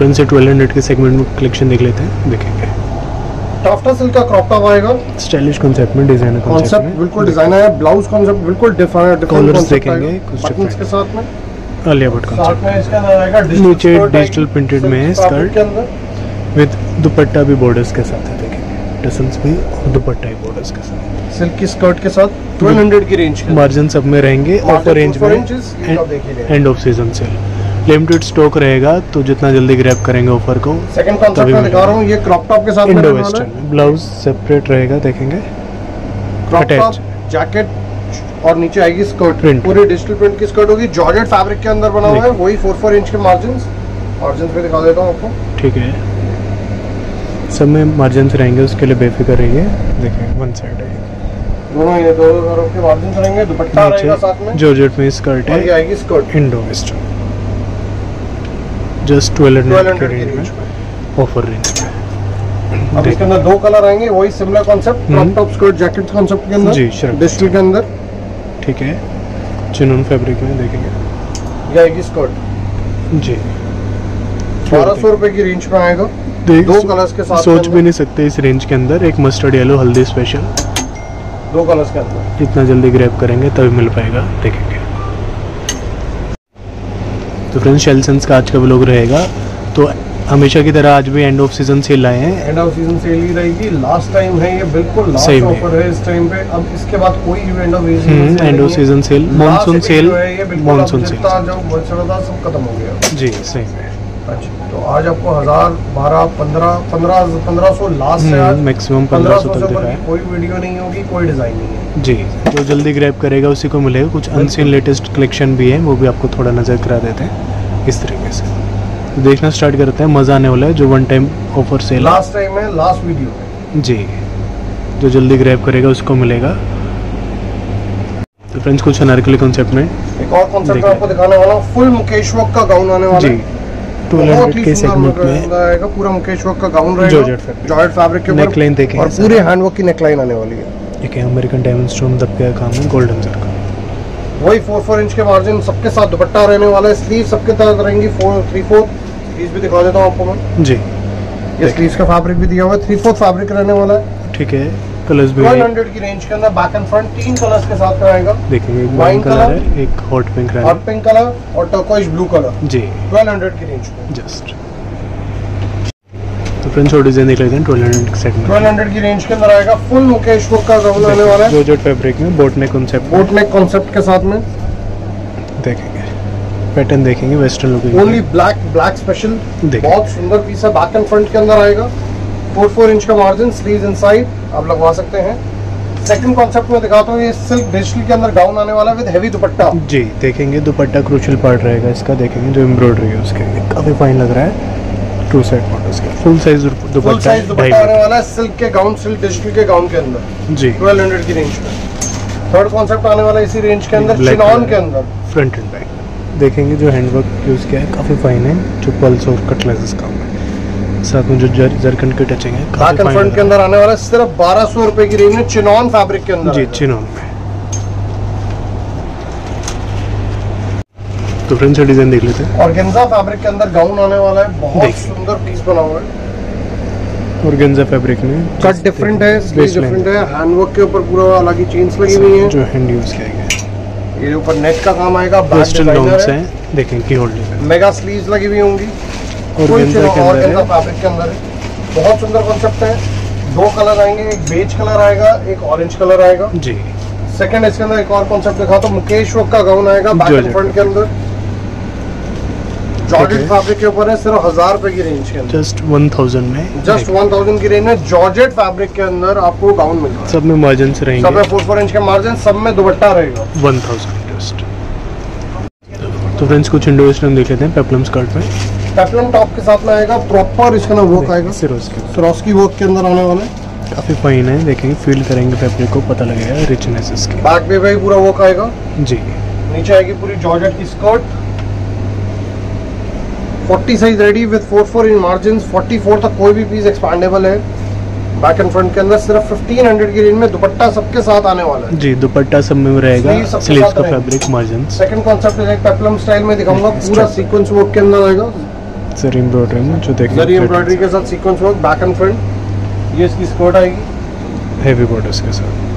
Friend से 1200 के segment में कलेक्शन देख लेते हैं देखेंगे। टाफ्टा सिल्क का क्रॉप टॉप आएगा। स्टाइलिश कॉन्सेप्ट में डिज़ाइनर कॉन्सेप्ट बिल्कुल डिज़ाइन है ब्लाउज कॉन्सेप्ट बिल्कुल डिफरेंट Colours देखेंगे, कुछ बटन्स के साथ में। आलिया भट्ट कॉन्सेप्ट नीचे आएगी, printed में है skirt। के अंदर। विद दुपट्टा भी बॉर्डर्स के साथ है देखेंगे। टसल्स भी और दुपट्टा भी बॉर्डर्स के साथ। सिल्क की स्कर्ट के साथ। 1200 की रेंज के मार्जिन सब में रहेंगे ऑफ़र रेंज में end of season sale limited stock रहेगा तो जितना जल्दी ग्रैब करेंगे ऑफ़र को सेकंड कॉन्सेप्ट में दिखा रहा हूँ ये क्रॉप टॉप के साथ इंडो है। वेस्टर्न ब्लाउज सेपरेट रहेगा देखेंगे। क्रॉप टॉप जैकेट और नीचे आएगी स्कर्ट Print। पूरी डिजिटल प्रिंट की स्कर्ट होगी। जॉर्जेट फैब्रिक के अंदर बना हुआ है वही फोर फोर इंच के मार्जिन मार्जिन पे दिखा देता हूँ आपको। ठीक है। सब में मार्जिन रहेंगे उसके लिए बेफिक्र रहिए। देखिए वन साइड है दोनों ये दो के मार्जिन रहेंगे। दुपट्टा रहेगा साथ में। जॉर्जेट में स्कर्ट और ये है आएगी skirt indo western just twelve hundred के रेंज में ऑफ़र रेंज में। अब इसके अंदर दो कलर आएँगे वही similar concept crop. Top skirt jacket concept के अंदर जी। डिजिटल के अंदर। ठीक है। चिनून फैब्रिक में देखेंगे। स्कर्ट जी। बारह सौ रुपए की रेंज में आएगा। दो colours के साथ सोच भी नहीं सकते इस रेंज के अंदर। एक मस्टर्ड येलो हल्दी स्पेशल दो कलर्स के अंदर। जितना जल्दी ग्रैब करेंगे तभी मिल पाएगा। देखेंगे तो फ्रेंड्स शेलसन्स का आज का ब्लॉग रहेगा। तो हमेशा की तरह आज भी एंड ऑफ़ सीज़न सेल आए हैं। एंड ऑफ़ सीज़न सेल ही रहेगी। लास्ट टाइम है ये बिल्कुल लास्ट ऑफ़र है। इस टाइम पे। अब इसके बाद कोई भी end of season end of season sale monsoon sale monsoon sale जो बचा था सब खत्म हो गया। जी सही में अच्छा तो आज आपको हज़ार बारह पंद्रह पंद्रह पंद्रह सौ लास्ट है आज मैक्सिमम पंद्रह सौ सौ तक दिखा है। कोई वीडियो नहीं होगी कोई डिज़ाइन नहीं है। जी जो जल्दी ग्रैब करेगा उसी को मिलेगा। कुछ अनसीन लेटेस्ट कलेक्शन भी है वो भी आपको थोड़ा नज़र करा देते हैं इस तरीके से। तो देखना स्टार्ट करते हैं मज़ा आने वाला है जो one time offer sale last time है लास्ट वीडियो है। जी जो जल्दी ग्रैब करेगा उसको मिलेगा। तो फ्रेंड्स कुछ अनारकली कॉन्सेप्ट में एक और कॉन्सेप्ट आपको दिखाने वाला हूँ फुल मुकेश का गाउन आने वाला जी। है। बहुत ही सुंदर सेगमेंट मटेरियल में। आएगा पूरा मुकेश वर्क का गाउन रहेगा जॉर्जेट फैब्रिक के ऊपर। Neckline और सारा। पूरे हैंडवर्क की नेकलाइन आने वाली है। अमेरिकन डायमंड स्टोन दबके का काम है गोल्डन सर्कल वही फोर फोर इंच के मार्जिन सबके साथ दुपट्टा रहने वाला है स्लीव सबके साथ रहेंगी फोर थ्री फोर स्लीव भी दिखा देता हूँ आपको मैं। जी। ये स्लीव का फैब्रिक भी दिया हुआ है थ्री फोर्थ फैब्रिक रहने वाला है। ठीक है। कलर्स भी ट्वेल्व हंड्रेड की रेंज के अंदर बैक एंड फ्रंट तीन कलर्स के साथ आएगा देखेंगे एक वाइन कलर। है एक हॉट पिंक है। पिंक कलर और टर्कोइश ब्लू कलर जी। ट्वेल्व हंड्रेड की रेंज में जस्ट तो फ्रेंड्स और डिज़ाइन देख लेते हैं ट्वेल्व हंड्रेड सेट में। ट्वेल्व हंड्रेड की रेंज के अंदर आएगा फुल मुकेश वर्क का गाउन आने वाला है? जॉर्जेट फैब्रिक में boat neck concept boat neck concept के साथ में। देखेंगे। पैटर्न देखेंगे western looking only black black special बहुत सुंदर पीस है बैक एंड फ्रंट के अंदर आएगा। फोर फोर इंच का मार्जिन स्लीव इनसाइड आप लगवा सकते हैं। सेकंड कॉन्सेप्ट में दिखाता हूँ ये सिल्क डिजिटल के अंदर गाउन आने वाला है विद हेवी दुपट्टा। जी देखेंगे दुपट्टा क्रूशल पार्ट रहेगा इसका देखेंगे जो एम्ब्रॉयडरी है उसके काफ़ी फाइन लग रहा है टू सेट मॉडल्स का। Full size full dupatta size dupatta आने वाला है सिल्क के गाउन सिल्क डिजिटल के गाउन के अंदर। जी। 1200 की रेंज में थर्ड कॉन्सेप्ट आने वाला इसी रेंज के अंदर चिनॉन के अंदर। फ्रंट एंड बैक देखेंगे जो हैंडवर्क यूज़ किया है काफ़ी फाइन है जो पल्स और कटलेसेस काम है साथ में जो जर, जरकन के टचिंग है बैक एंड फ्रंट के अंदर आने वाला सिर्फ़ बारह सौ रुपए की रेंज में चिनॉन फैब्रिक के अंदर जी। चिनॉन में। तो फ्रेंड्स ये डिज़ाइन देख लेते हैं। और गेंजा फैब्रिक के अंदर गाउन आने वाला है बहुत सुंदर पीस बना हुआ है। और गेंजा फैब्रिक में कट डिफरेंट है स्लीव डिफरेंट है हैंडवर्क के ऊपर पूरा अलग ही चेन्स लगी हुई है। जो हैंड यूज़ किया गया है। ये ऊपर नेट का काम आएगा वेस्टर्न गाउन्स है। देखें की होल्ड है। मेगा स्लीव्स लगी हुई होंगी। और के और अंदर गेंजा फैब्रिक के अंदर। बहुत सुंदर कॉन्सेप्ट है। दो कलर आएँगे एक बेज कलर आएगा एक ऑरेंज कलर आएगा। जी। सेकंड इसके अंदर एक और कॉन्सेप्ट दिखा तो मुकेश वर्क का गाउन आएगा बैक एंड फ्रंट के अंदर। जॉर्जेट फैब्रिक के ऊपर है सिर्फ़ हज़ार रुपए की रेंज के अंदर। जस्ट वन थाउज़ेंड में जस्ट वन थाउज़ेंड की रेंज में जॉर्जेट फैब्रिक के अंदर आपको गाउन मिलेगा सब में मार्जिन सब रहेंगे में फोर फोर इंच के मार्जिन सब में दुपट्टा रहेगा। वन थाउज़ेंड जस्ट तो फ्रेंड्स कुछ इंडो वेस्टर्न देख लेते हैं पेप्लम स्कर्ट में। पेप्लम टॉप के साथ में आएगा प्रॉपर इसका ना वर्क आएगा। सिरोज के। वर्क के अंदर आने वाला। है काफ़ी फाइन है देखेंगे फील करेंगे फैब्रिक को पता लगेगा रिचनेस इसकी। बैक पे भी पूरा वर्क आएगा। जी। नीचे आएगी पूरी जॉर्जेट की skirt 40 size ready with 4 4 in margin 44 तक कोई भी पीस एक्सपांडेबल है। बैक एंड फ्रंट के अंदर सिर्फ़ 1500 की रेंज में दुपट्टा सबके साथ आने वाला है। जी दुपट्टा सब में रहेगा। स्लीव्स का फैब्रिक मार्जिन सेकंड कॉन्सेप्ट है पेप्लम स्टाइल में दिखाऊँगा। पूरा सीक्वेंस वर्क के अंदर आएगा। सर एम्ब्रॉयडरी में जो देखिए जरी एम्ब्रॉयडरी के साथ sequence work back and front ये इसकी स्कर्ट आएगी? हैवी बॉर्डर्स के साथ।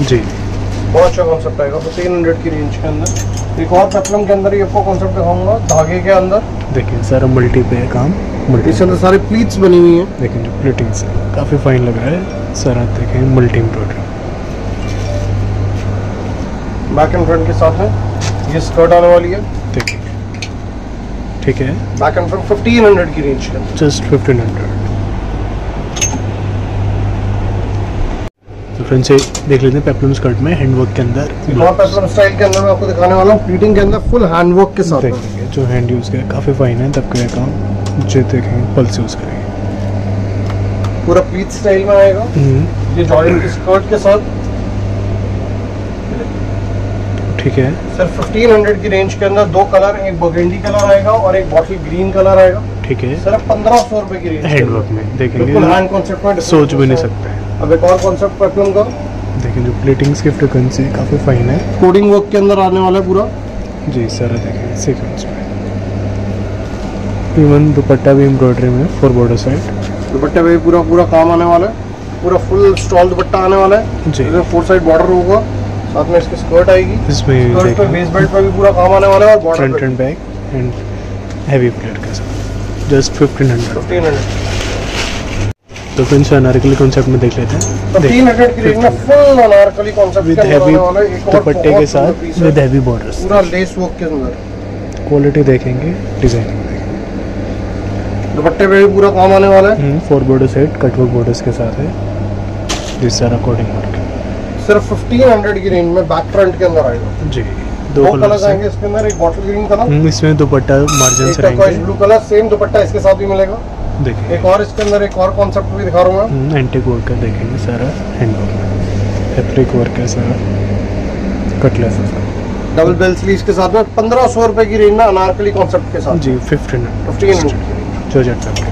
जी। बहुत अच्छा कॉन्सेप्ट आएगा फिफ्टीन हंड्रेड की रेंज के अंदर। एक और पेपलम के अंदर ये आपको कॉन्सेप्ट दिखाऊँगा धागे के अंदर। देखिए सारा मल्टी पे काम मल्टी इसके अंदर सारी प्लीट्स बनी हुई हैं। देखिए जो प्लेटिंग से काफ़ी फाइन लग रहा है सारा देखें multi embroidery back and front के साथ में ये स्कर्ट आने वाली है। देखिए ठीक है। Back and front fifteen hundred की रेंज के अंदर जस्ट फिफ्टीन हंड्रेड तो फ्रेंड्स ये देख लेते हैं पेपलम स्कर्ट में हैंडवर्क के अंदर। और पेपलम स्टाइल के अंदर मैं आपको दिखाने वाला हूँ। प्लीटिंग के अंदर फुल हैंड वर्क के साथ देखेंगे जो हैंड यूज़ किया काफ़ी फाइन है तब का काम। जो देखेंगे पल्स यूज़ करेंगे। पूरा प्लीट स्टाइल में आएगा। हम्म, ये की स्कर्ट के साथ। ठीक है। सिर्फ़ 1500 की रेंज के अंदर दो कलर एक बर्गेंडी कलर आएगा और एक बॉटल ग्रीन कलर आएगा। ठीक है। सिर्फ़ पंद्रह सौ रुपए की रेंज हैंडवर्क में देखेंगे। हैंड कॉन्सेप्ट में सोच भी नहीं सकते। अब एक और कॉन्सेप्ट पेपलम का देखिए जो प्लेटिंग्स की फ्रिक्वेंसी काफ़ी फाइन है। कोडिंग वर्क के अंदर आने वाला है पूरा। जी सारा देखें सीक्वेंस में इवन दुपट्टा भी एम्ब्रॉयडरी में फोर बॉर्डर साइड दुपट्टे भी पूरा पूरा काम आने वाला है। पूरा फुल स्टॉल दुपट्टा आने वाला है। जी। फोर साइड बॉर्डर होगा। साथ में इसकी स्कर्ट आएगी। इसमें स्कर्ट पे बेस बेल्ट पे भी पूरा काम आने वाला है और border front and back and heavy plate के साथ just fifteen hundred fifteen hundred तो फ्रेंड्स अनारकली कॉन्सेप्ट में देख लेते हैं। फिफ्टीन हंड्रेड की रेंज में full anarkali concept with heavy है। दुपट्टे के साथ विद हैवी बॉर्डर्स पूरा लेस वर्क के अंदर। क्वालिटी देखेंगे डिज़ाइनिंग देखेंगे। दुपट्टे पे भी पूरा काम आने वाला है। Four border side cutwork borders के साथ है। जिस सारा कोडिंग वर्क सिर्फ़ 1500 की रेंज में बैक फ्रंट के अंदर आएगा। जी दो दो कलर आएँगे इसके अंदर एक बॉटल ग्रीन कलर हम्म, इसमें दुपट्टा मार्जिन से रहेंगे। ब्लू कलर सेम दुपट्टा इसके साथ भी मिलेगा। देखिए। एक और इसके अंदर एक और कॉन्सेप्ट भी दिखा रहा हूँ मैं। एंटीक वर्क का देखेंगे सारा हैंडवर्क में एप्रिक वर्क है सारा। कटलेस है सारा डबल बेल स्लीव्स के साथ में पंद्रह सौ रुपए की रेंज में अनारकली कॉन्सेप्ट के साथ। जी fifteen fifteen georgette fabric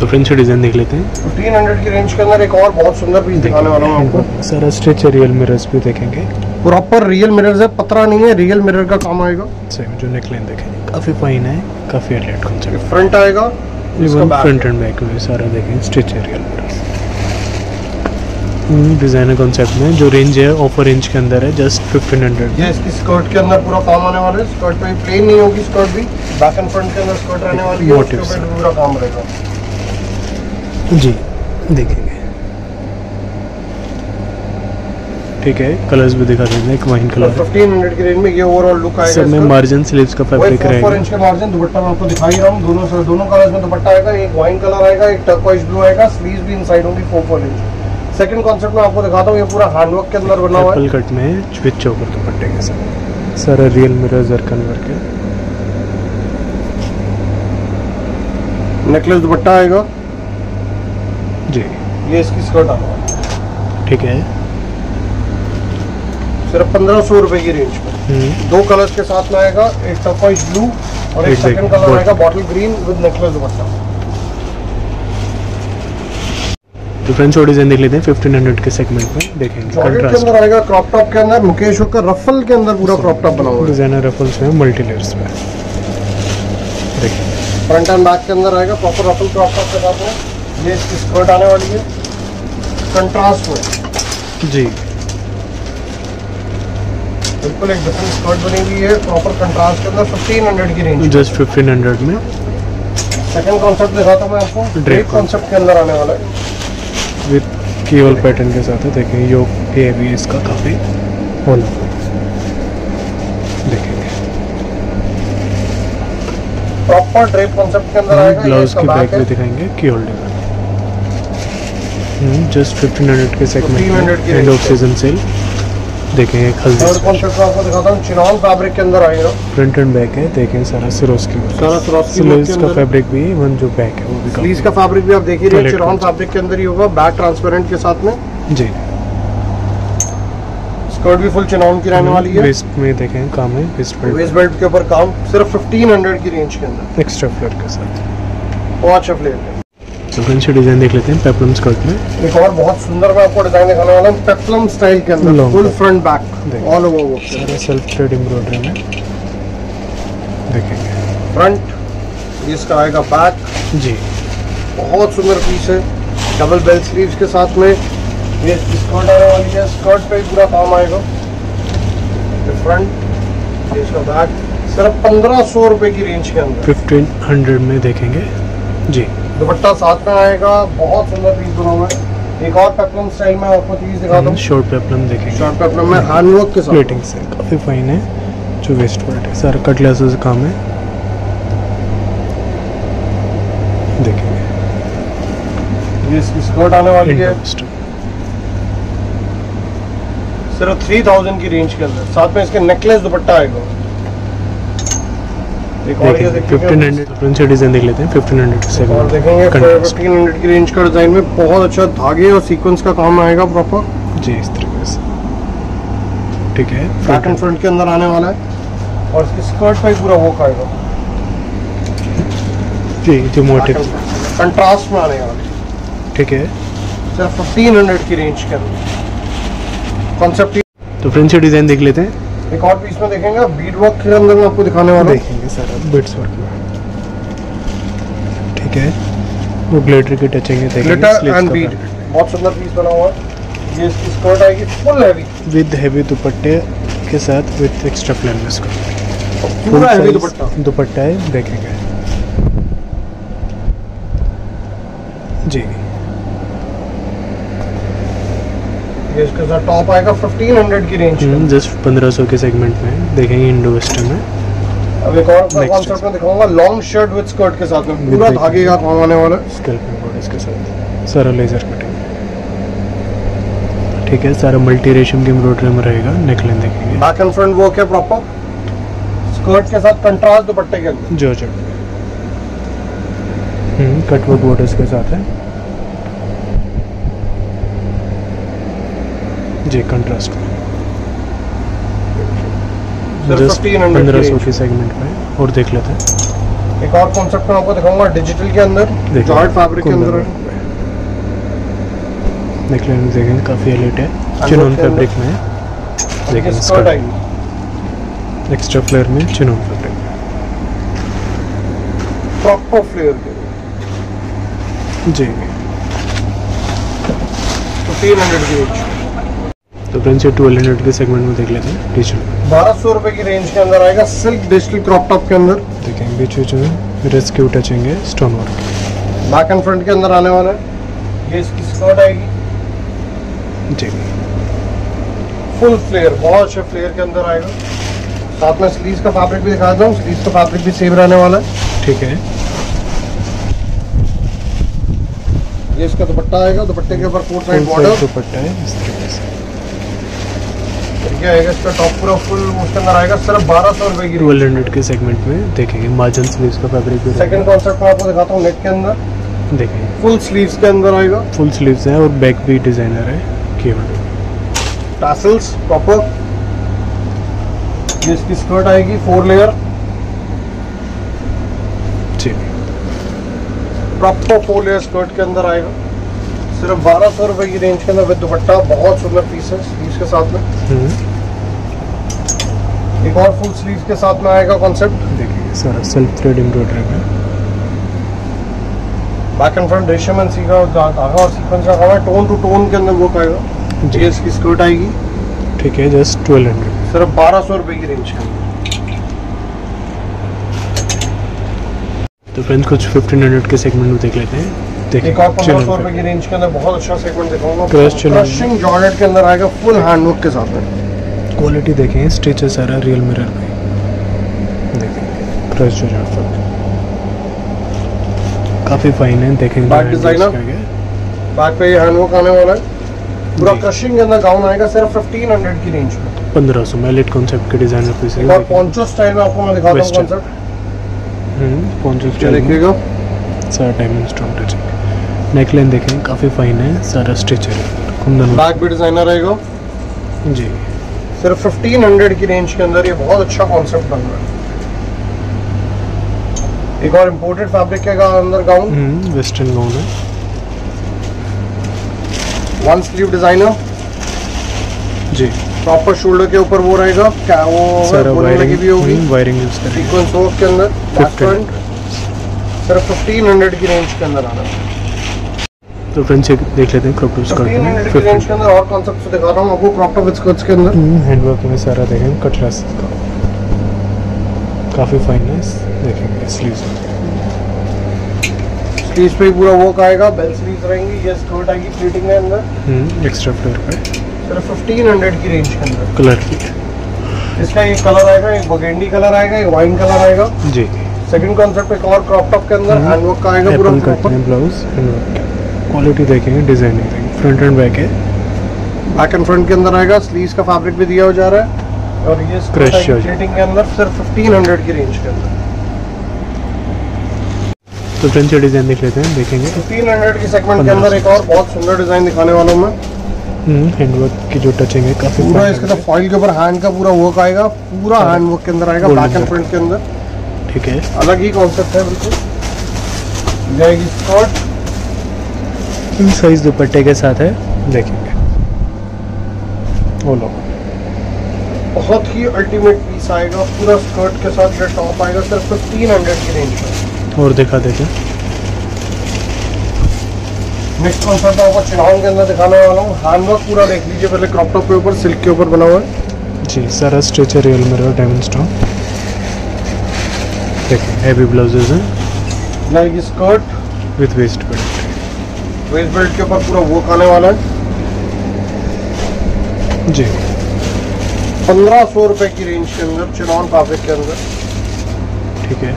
तो फ्रेंच डिज़ाइन देख लेते हैं। फिफ्टीन हंड्रेड की रेंज के अंदर एक और बहुत सुंदर पीस दिखाने वाला हूँ आपको। सारा स्ट्रेच रियल मिरर्स भी देखेंगे। प्रॉपर रियल मिरर है पतरा नहीं है रियल मिरर का काम आएगा। सेम जो नेकलाइन देखेंगे काफ़ी फाइन है काफ़ी एलिट कॉन्सेप्ट फ्रंट आएगा इसका फ्रंट एंड बैक में सारा देखें स्टिच है रियल मिरर्स डिज़ाइनर कॉन्सेप्ट में जो रेंज है ऑफ़र रेंज के अंदर है जस्ट फिफ्टीन हंड्रेड ये इसकी स्कर्ट के अंदर पूरा काम आने वाला है। स्कर्ट पे प्लेन नहीं होगी स्कर्ट भी बैक एंड फ्रंट के अंदर स्कर्ट रहने वाली है पूरा काम रहेगा। जी देखेंगे। ठीक है कलर्स भी दिखा देंगे एक वाइन कलर फिफ्टीन हंड्रेड की रेंज में ये ओवरऑल लुक आएगा सब में मार्जिन स्लीव्स का फैब्रिक फोर रहेगा। इंच के मार्जिन दुपट्टा मैं आपको दिखा ही रहा हूँ। दोनों से दोनों कलर्स में दुपट्टा आएगा एक वाइन कलर आएगा एक टर्कोइज ब्लू आएगा स्लीव्स भी इनसाइड होंगी four four inch second concept में आपको दिखाता हूँ ये पूरा हैंडवर्क के अंदर बना हुआ है। कट में विथ चौकर दुपट्टे के साथ। सारा रियल मिरर जरकन वर्क है। नेकलेस दुपट्टा आएगा। जी। ये इसकी स्कर्ट आने ठीक है। सिर्फ़ पंद्रह सौ रुपए की रेंज में हम्म, दो कलर्स के साथ में आएगा एक टर्कोइज ब्लू और एक सेकंड कलर आएगा bottle green with necklace dupatta. तो फ्रेंड्स डिज़ाइन देख लेते हैं फिफ्टीन हंड्रेड के सेगमेंट में देखेंगे। के अंदर आएगा क्रॉप टॉप के अंदर मुकेश का रफल के अंदर पूरा क्रॉप टॉप बना हुआ है। डिज़ाइनर रफल्स में मल्टी लेयर्स में। देखिए फ्रंट एंड बैक के अंदर आएगा प्रॉपर रफल क्रॉप टॉप के साथ में। ये इसकी स्कर्ट आने वाली है? कंट्रास्ट में जी। बिल्कुल एक डिफरेंट स्कर्ट बनी हुई है प्रॉपर कंट्रास्ट के अंदर 1500 की रेंज जस्ट फिफ्टीन हंड्रेड में। सेकंड कॉन्सेप्ट दिखाता हूँ मैं आपको। ड्रेप कॉन्सेप्ट के अंदर आने वाला है। विथ केवल पैटर्न के साथ है देखें योग भी भी इसका काफ़ी होना। देखेंगे। प्रॉपर ड्रेप कॉन्सेप्ट के अंदर आएगा ब्लाउज की बैक बैक भी दिखाएँगे की होल्डिंग जस्ट फिफ्टीन हंड्रेड के सेगमेंट में एंड ऑफ़ सीज़न सेल देखें एक हल्दी कॉन्सेप्ट में आपको दिखाता हूँ? चिनॉन फैब्रिक के अंदर आएगा। फ्रंट एंड बैक है देखें सारा सिरोस की सारा स्लीव्स के का अंदर। फैब्रिक भी इवन जो बैक है वो भी स्लीव्स का फैब्रिक भी आप देख ही रहे हैं। चिनॉन फैब्रिक के अंदर ही होगा बैक ट्रांसपेरेंट के साथ में। जी। स्कर्ट भी फुल चिनॉन की रहने वाली है। वेस्ट में देखें काम है वेस्ट बेल्ट वेस्ट बेल्ट के ऊपर काम सिर्फ़ 1500 की रेंज के अंदर। एक्स्ट्रा फ्लेयर के साथ। अच्छा फ्लेयर है। फ्रेंड्स ये डिज़ाइन देख लेते हैं पेपलम स्कर्ट में। एक और बहुत सुंदर मैं आपको डिज़ाइन दिखाने वाला हूँ पेप्लम स्टाइल के अंदर full front back all over work सारा सेल्फ थ्रेड एम्ब्रॉयडरी में। देखेंगे। फ्रंट इसका आएगा बैक जी। बहुत सुंदर पीस है डबल बेल स्लीव्स के साथ में। ये स्कर्ट आने वाली है स्कर्ट पे पूरा काम आएगा। फ्रंट ये इसका बैक सिर्फ़ पंद्रह सौ रुपए की रेंज के अंदर। फिफ्टीन हंड्रेड में देखेंगे। जी। दुपट्टा साथ में आएगा बहुत सुंदर पीस बना हुआ है। एक और पेप्लम स्टाइल में आपको चीज़ दिखाता हूँ शॉर्ट पेपलम देखेंगे। शॉर्ट पेप्लम में हैंडवर्क के साथ। प्लेटिंग से काफ़ी फाइन है जो वेस्ट पार्ट है। सारा कट ग्लासेस काम है। देखेंगे। ये इसकी स्कर्ट आने वाली है। सिर्फ़ थ्री थाउज़ेंड की रेंज के अंदर। साथ में इसके नेकलेस दुपट्टा आएगा। फिफ्टीन हंड्रेड फ्रेंड्स डिज़ाइन देख लेते हैं फिफ्टीन हंड्रेड से और देखेंगे फिफ्टीन हंड्रेड की रेंज का डिज़ाइन में बहुत अच्छा धागे और सीक्वेंस का काम आएगा प्रॉपर जी इस तरीके से। ठीक है बैक एंड फ्रंट के अंदर आने वाला है। और इसकी स्कर्ट पे ही पूरा वर्क आएगा। जी जो मोटिव कंट्रास्ट में आने वाला ठीक है। सिर्फ़ फिफ्टीन हंड्रेड की रेंज के अंदर। कॉन्सेप्ट तो फ्रेंड्स ये डिज़ाइन देख लेते हैं। एक और पीस में देखेंगे बीड वर्क के अंदर मैं आपको दिखाने वाला देखेंगे सारा बिट्स वर्क में। ठीक है वो ग्लिटर की टचिंग है ग्लिटर एंड बीड बहुत सुंदर पीस बना हुआ है। ये इसकी स्कर्ट आएगी फुल हैवी विद हैवी दुपट्टे के साथ विद एक्स्ट्रा प्लान में इसको पूरा हैवी दुपट्टा। दुपट्टा है देखेंगे। जी। ये इसके टॉप आएगा 1500 की रेंज। जस्ट पंद्रह सौ के सेगमेंट में देखेंगे इंडो वेस्टर्न में। अब एक और कॉन्सेप्ट में दिखाऊँगा लॉन्ग शर्ट विद स्कर्ट के साथ में। पूरा धागे का काम आने वाला? है स्कैल्पिंग बॉर्डर्स के साथ। सारा लेजर कटिंग ठीक है सारा मल्टी रेशम की एम्ब्रॉयडरी में रहेगा नेकलाइन देखेंगे। बैक एंड फ्रंट वर्क है प्रॉपर स्कर्ट के साथ कंट्रास्ट दुपट्टे के अंदर जॉर्जेट हम्म कटवर्क बॉर्डर्स के साथ है। जी कंट्रास्ट में जस्ट पंद्रह सौ के सेगमेंट में और देख लेते हैं। एक और कॉन्सेप्ट में आपको दिखाऊँगा डिजिटल के अंदर जॉर्ड फैब्रिक के अंदर। है। नेकलाइन देखेंगे काफ़ी एलिट है। चिनोन फैब्रिक में। देखेंगे स्कर्ट आएगी एक्स्ट्रा फ्लेयर में चिनोन फैब्रिक प्रॉपर फ्लेयर के। जी। 1500 की रेंज तो फ्रेंड्स ये ट्वेल्व हंड्रेड के सेगमेंट में देख लेते हैं। डिजिटल बारह सौ रुपए की रेंज के अंदर आएगा सिल्क डिजिटल क्रॉप टॉप के अंदर। देखेंगे बीच बीच में rescue touching stone work back and front के अंदर आने वाला है। ये इसकी स्कर्ट आएगी। जी। फुल फ्लेयर बहुत अच्छे फ्लेयर के अंदर आएगा। साथ में स्लीव का फैब्रिक भी दिखा दूँ स्लीव का फैब्रिक भी सेम रहने वाला है। ठीक है। ये इसका दुपट्टा आएगा। दुपट्टे के ऊपर कोट साइड बॉर्डर दुपट्टा है इस तरीके से। ये आएगा इसका टॉप पूरा फुल उसके अंदर आएगा। सिर्फ़ बारह सौ रुपए की ट्वेल्व हंड्रेड के सेगमेंट में देखेंगे। मार्जिन स्लीव्स का फैब्रिक सेकंड कॉन्सेप्ट में आपको दिखाता हूँ नेट के अंदर। देखेंगे। फुल स्लीव्स के अंदर आएगा। फुल स्लीव्स है और बैक भी डिज़ाइनर है केवल टैसल्स प्रॉपर ये इसकी स्कर्ट आएगी four layer proper four layer skirt के अंदर आएगा। सिर्फ़ बारह सौ रुपए की रेंज के अंदर विद दुपट्टा बहुत सुंदर पीस है के साथ में। हम्म। एक और फुल स्लीव्स के साथ में आएगा कॉन्सेप्ट देखिए सारा सेल्फ थ्रेड एम्ब्रॉयडरी में बैक एंड फ्रंट रेशम एंड सीका धागा और सीक्वेंस का काम है टोन टू टोन के अंदर वो आएगा जी। ये इसकी स्कर्ट आएगी। ठीक है जस्ट ट्वेल्व हंड्रेड सिर्फ़ बारह सौ रुपए की रेंज के अंदर तो फ्रेंड्स कुछ फिफ्टीन हंड्रेड के सेगमेंट में देख लेते हैं। देखिए एक और पंद्रह सौ रुपए की रेंज के अंदर बहुत अच्छा सेगमेंट दिखाऊँगा। क्रशिंग जॉर्डेट के अंदर आएगा फुल हैंडवर्क के साथ में। क्वालिटी देखें स्टिच है सारा रियल मिरर में देखें क्रश जो काफ़ी फाइन है देखेंगे। Back designer? बैक पे ये हैंडवर्क आने वाला है। पूरा क्रशिंग के अंदर गाउन आएगा सिर्फ़ फिफ्टीन हंड्रेड की रेंज में पंद्रह सौ में लेट कॉन्सेप्ट के डिज़ाइनर पीस एक और पॉन्चो स्टाइल में आपको मैं दिखाता हूँ। कॉन्सेप्ट पॉन्चो ये स्टाइल देखिएगा। सारा डायमंड स्टोन टचिंग नेकलाइन देखें काफ़ी फाइन है सारा स्टिच है। कुंदन। बैक भी डिज़ाइनर रहेगा। जी। सिर्फ़ 1500 की रेंज के अंदर ये बहुत अच्छा कॉन्सेप्ट बन रहा है। एक और इम्पोर्टेड फैब्रिक है का अंदर गाउन वेस्टर्न गाउन है। वन स्लीव डिज़ाइनर जी। प्रॉपर शोल्डर के ऊपर वो रहेगा। क्या वो वायरिंग भी होगी। वायरिंग यूज़ करेंगे। सीक्वेंस वर्क के अंदर। फ्रंट सिर्फ़ 1500 की रेंज के अंदर आना है। तो फ्रेंड्स एक देख लेते हैं क्रॉप टॉप स्कर्ट 1500 की और कॉन्सेप्ट दिखा रहा हूँ आपको क्रॉप टॉप के अंदर। हैंडवर्क में सारा देखेंगे कटरास का काफ़ी फाइन है देखेंगे स्लीव्स स्लीव्स पे पूरा वर्क आएगा बेल स्लीव्स रहेंगी ये स्कर्ट आएगी प्लीटिंग के अंदर। एक्स्ट्रा फ्लेयर पे। सिर्फ़ 1500 की रेंज के अंदर। कलर की। इसका एक कलर आएगा एक बगेंडी कलर आएगा एक वाइन कलर आएगा। जी। सेकंड कॉन्सेप्ट एक और क्रॉप टॉप के अंदर हम्म। हैंड वर्क का आएगा पूरा ब्लाउज क्वालिटी देखेंगे डिज़ाइनिंग देखेंगे फ्रंट एंड बैक है। बैक एंड फ्रंट के अंदर आएगा स्लीव्स का फैब्रिक भी दिया हो जा रहा है। और ये। प्लेटिंग के अंदर सिर्फ़ 1500 की रेंज के अंदर। तो फ्रेंड्स ये डिज़ाइन देख लेते हैं देखेंगे। 1500 की सेगमेंट के अंदर एक और बहुत सुंदर डिज़ाइन दिखाने वाला हूँ मैं। हैंडवर्क की जो टचिंग है काफ़ी पूरा इसके तो फॉइल के ऊपर हैंड का पूरा वर्क आएगा पूरा हैंड वर्क के अंदर आएगा बैक एंड फ्रंट के अंदर। ठीक है। अलग ही कॉन्सेप्ट है बिल्कुल। जाएगी स्कर्ट साइज़ दुपट्टे के साथ है? देखेंगे। वो लो बहुत ही अल्टीमेट पीस आएगा पूरा स्कर्ट के साथ ये टॉप आएगा सिर्फ़ 1500 की रेंज में और दिखा देते हैं। नेक्स्ट कॉन्सेप्ट आपको चिनान के अंदर दिखाने वाला हूँ। हैंड वर्क पूरा देख लीजिए पहले क्रॉप टॉप के ऊपर सिल्क के ऊपर बना हुआ है। जी सारा stretcher real mirror diamond stone देखिए हैवी ब्लाउजेज हैं। जाएगी skirt with waist belt waist belt के ऊपर पूरा वर्क आने वाला है। जी। पंद्रह सौ रुपए की रेंज के अंदर चिनान फैब्रिक के अंदर। ठीक है।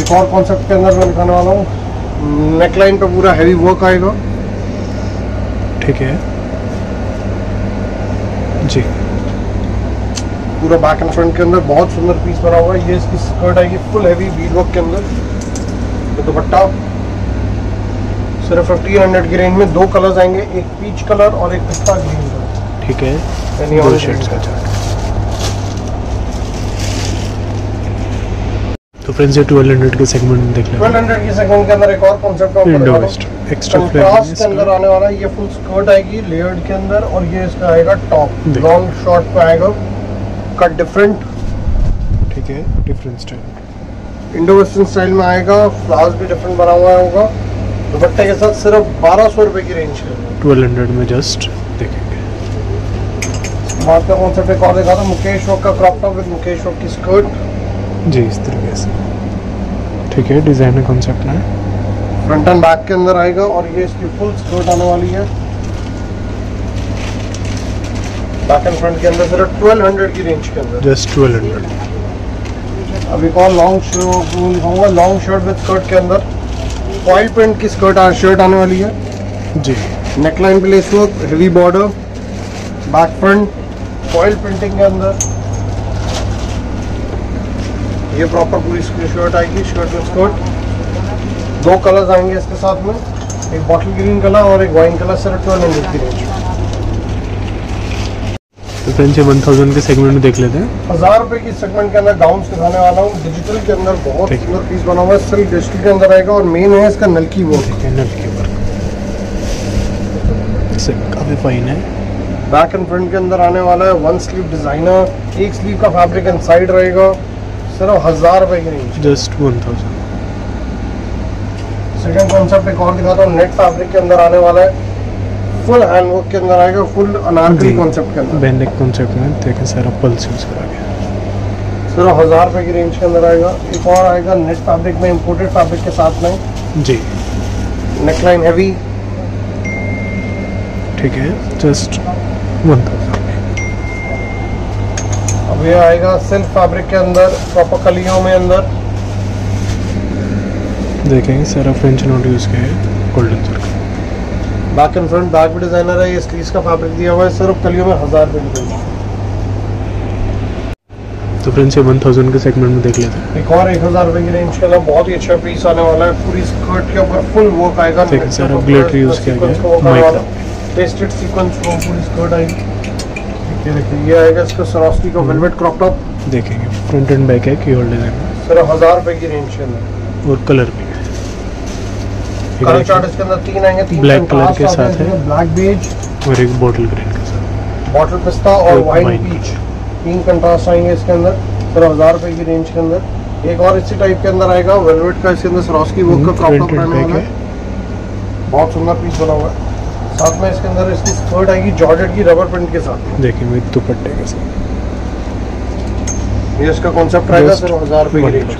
एक और कॉन्सेप्ट के अंदर मैं दिखाने वाला हूँ। नेकलाइन पे पूरा हैवी वर्क आएगा। ठीक है। जी। पूरा बैक एंड फ्रंट के अंदर बहुत सुंदर पीस बना हुआ है। ये इसकी स्कर्ट आएगी फुल हैवी बीड वर्क के अंदर। ये दुपट्टा सिर्फ़ फिफ्टीन हंड्रेड की रेंज में दो कलर्स आएँगे एक पीच कलर और एक पिस्ता ग्रीन कलर ठीक है। दो शेड्स का चार्ट तो फ्रेंड्स ये 1200 के सेगमेंट में देख लेते हंड्रेड की सेगमेंट के अंदर एक और कॉन्सेप्ट हैं इंडो वेस्ट एक्स्ट्रा कंट्रास्ट के अंदर आने वाला है ये फुल स्कर्ट आएगी लेयर्ड के अंदर और ये इसका आएगा टॉप लॉन्ग शॉर्ट पे आएगा कट डिफरेंट ठीक है different style indo western style में आएगा फ्लावर्स भी डिफरेंट बना हुआ होगा। दुपट्टे के साथ सिर्फ़ बारह सौ रुपए की रेंज के अंदर 1200 में जस्ट देखेंगे। बात का कॉन्सेप्ट एक और देखा था मुकेश वॉक का crop top with mukaish work की स्कर्ट जी इस तरीके से। ठीक है डिज़ाइनर कॉन्सेप्ट में फ्रंट एंड बैक के अंदर आएगा और ये इसकी फुल स्कर्ट आने वाली है। बैक एंड फ्रंट के अंदर सिर्फ़ ट्वेल्व हंड्रेड की रेंज के अंदर। जस्ट 1200 अब एक और लॉन्ग दिखाऊँगा लॉन्ग शर्ट विद स्कर्ट के अंदर। फॉइल प्रिंट की स्कर्ट आ, शर्ट आने वाली है। जी। नेकलाइन पे lace work heavy border back front oil printing के अंदर। ये प्रॉपर पूरी शर्ट आएगी शर्ट में स्कर्ट दो कलर्स आएँगे इसके साथ में एक बॉटल ग्रीन कलर और एक वाइन कलर सिर्फ़ ट्वेल्व हंड्रेड की रेंज तो फ्रेंड्स ये 1000 के सेगमेंट में देख लेते हैं। हज़ार रुपए की सेगमेंट के अंदर गाउन दिखाने वाला हूँ। डिजिटल के अंदर बहुत सुंदर पीस बना हुआ है। सिल्क डिजिटल के अंदर आएगा और मेन है इसका नलकी वर्क ठीक है नल के वर्क काफ़ी फाइन है। बैक एंड फ्रंट के अंदर आने वाला है वन स्लीव डिज़ाइनर एक स्लीव का फैब्रिक इनसाइड रहेगा। सिर्फ़ हज़ार रुपए की रेंज जस्ट 1000 सेकंड कॉन्सेप्ट एक और दिखाता हूँ। नेट फैब्रिक के अंदर आने वाला है। फुल हैंड वर्क के अंदर आएगा फुल अनारकली कॉन्सेप्ट के अंदर। बैंडेक कॉन्सेप्ट में देखें सारा पल्स यूज़ करा गया। सिर्फ़ हज़ार रुपए की रेंज के अंदर आएगा। एक और आएगा नेट फैब्रिक में इम्पोर्टेड फैब्रिक के साथ में। जी। नेकलाइन हैवी ठीक है जस्ट 1000 अब ये आएगा सिल्क फैब्रिक के अंदर प्रॉपर कलियों में अंदर। देखेंगे सारा फ्रेंच नोट यूज़ किया है golden back and front back भी डिज़ाइनर है ये स्लीव्स का फैब्रिक दिया हुआ है सिर्फ़ कलियों में हज़ार रुपए की तो फ्रेंड्स ये 1000 के सेगमेंट में देख लेते हैं। एक और एक हज़ार रुपए की रेंज के अंदर बहुत ही अच्छा पीस आने वाला है पूरी स्कर्ट के ऊपर फुल वर्क आएगा। ठीक है, सारा glitter use किया गया है। टेस्टेड सीक्वेंस पूरी स्कर्ट आएगी। ये देखिए ये आएगा इसका सरोस्की का वेलवेट क्रॉप टॉप देखेंगे फ्रंट एंड बैक है की होल डिज़ाइन सिर्फ़ हज़ार रुपए की रेंज के अंदर। और कलर भी। कलर चार्ट इसके अंदर तीन आएँगे तीन Black color के साथ है। ब्लैक बेज और एक बॉटल ग्रीन के साथ। बॉटल पिस्ता और वाइन wine तीन कंट्रास्ट आएँगे इसके अंदर सिर्फ़ हज़ार रुपए की रेंज के अंदर। एक और इसी टाइप के अंदर आएगा वेलवेट का इसके अंदर सरोस्की वर्क का क्रॉप टॉप रहने वाला है। बहुत सुंदर पीस बना हुआ है। साथ में इसके अंदर इसकी स्कर्ट आएगी जॉर्जेट की रबर प्रिंट के साथ। देखिए विद दुपट्टे के साथ। ये इसका कॉन्सेप्ट रहेगा Just सिर्फ़ हज़ार रुपए की रेंज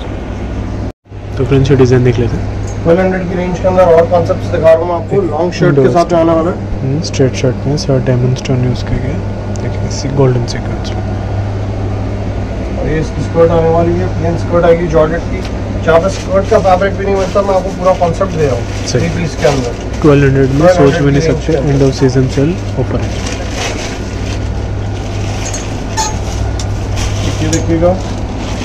तो फ्रेंड्स ये डिज़ाइन देख लेते हैं। ट्वेल्व हंड्रेड की रेंज के अंदर और कॉन्सेप्ट दिखा रहा हूँ मैं आपको लॉन्ग शर्ट के साथ में वाला है। स्ट्रेट शर्ट में सर डायमंड स्टोन यूज़ किया गया देखिए गोल्डन सीक्वेंस और ये इसकी स्कर्ट आने वाली है प्लेन स्कर्ट आएगी जॉर्जेट की। जहाँ पे स्कर्ट का फैब्रिक भी नहीं मिलता मैं आपको पूरा कॉन्सेप्ट दे रहा हूँ। थ्री पीस के अंदर। ट्वेल्व हंड्रेड में सोच भी नहीं सकते end of season sale offer है। ये देखिएगा।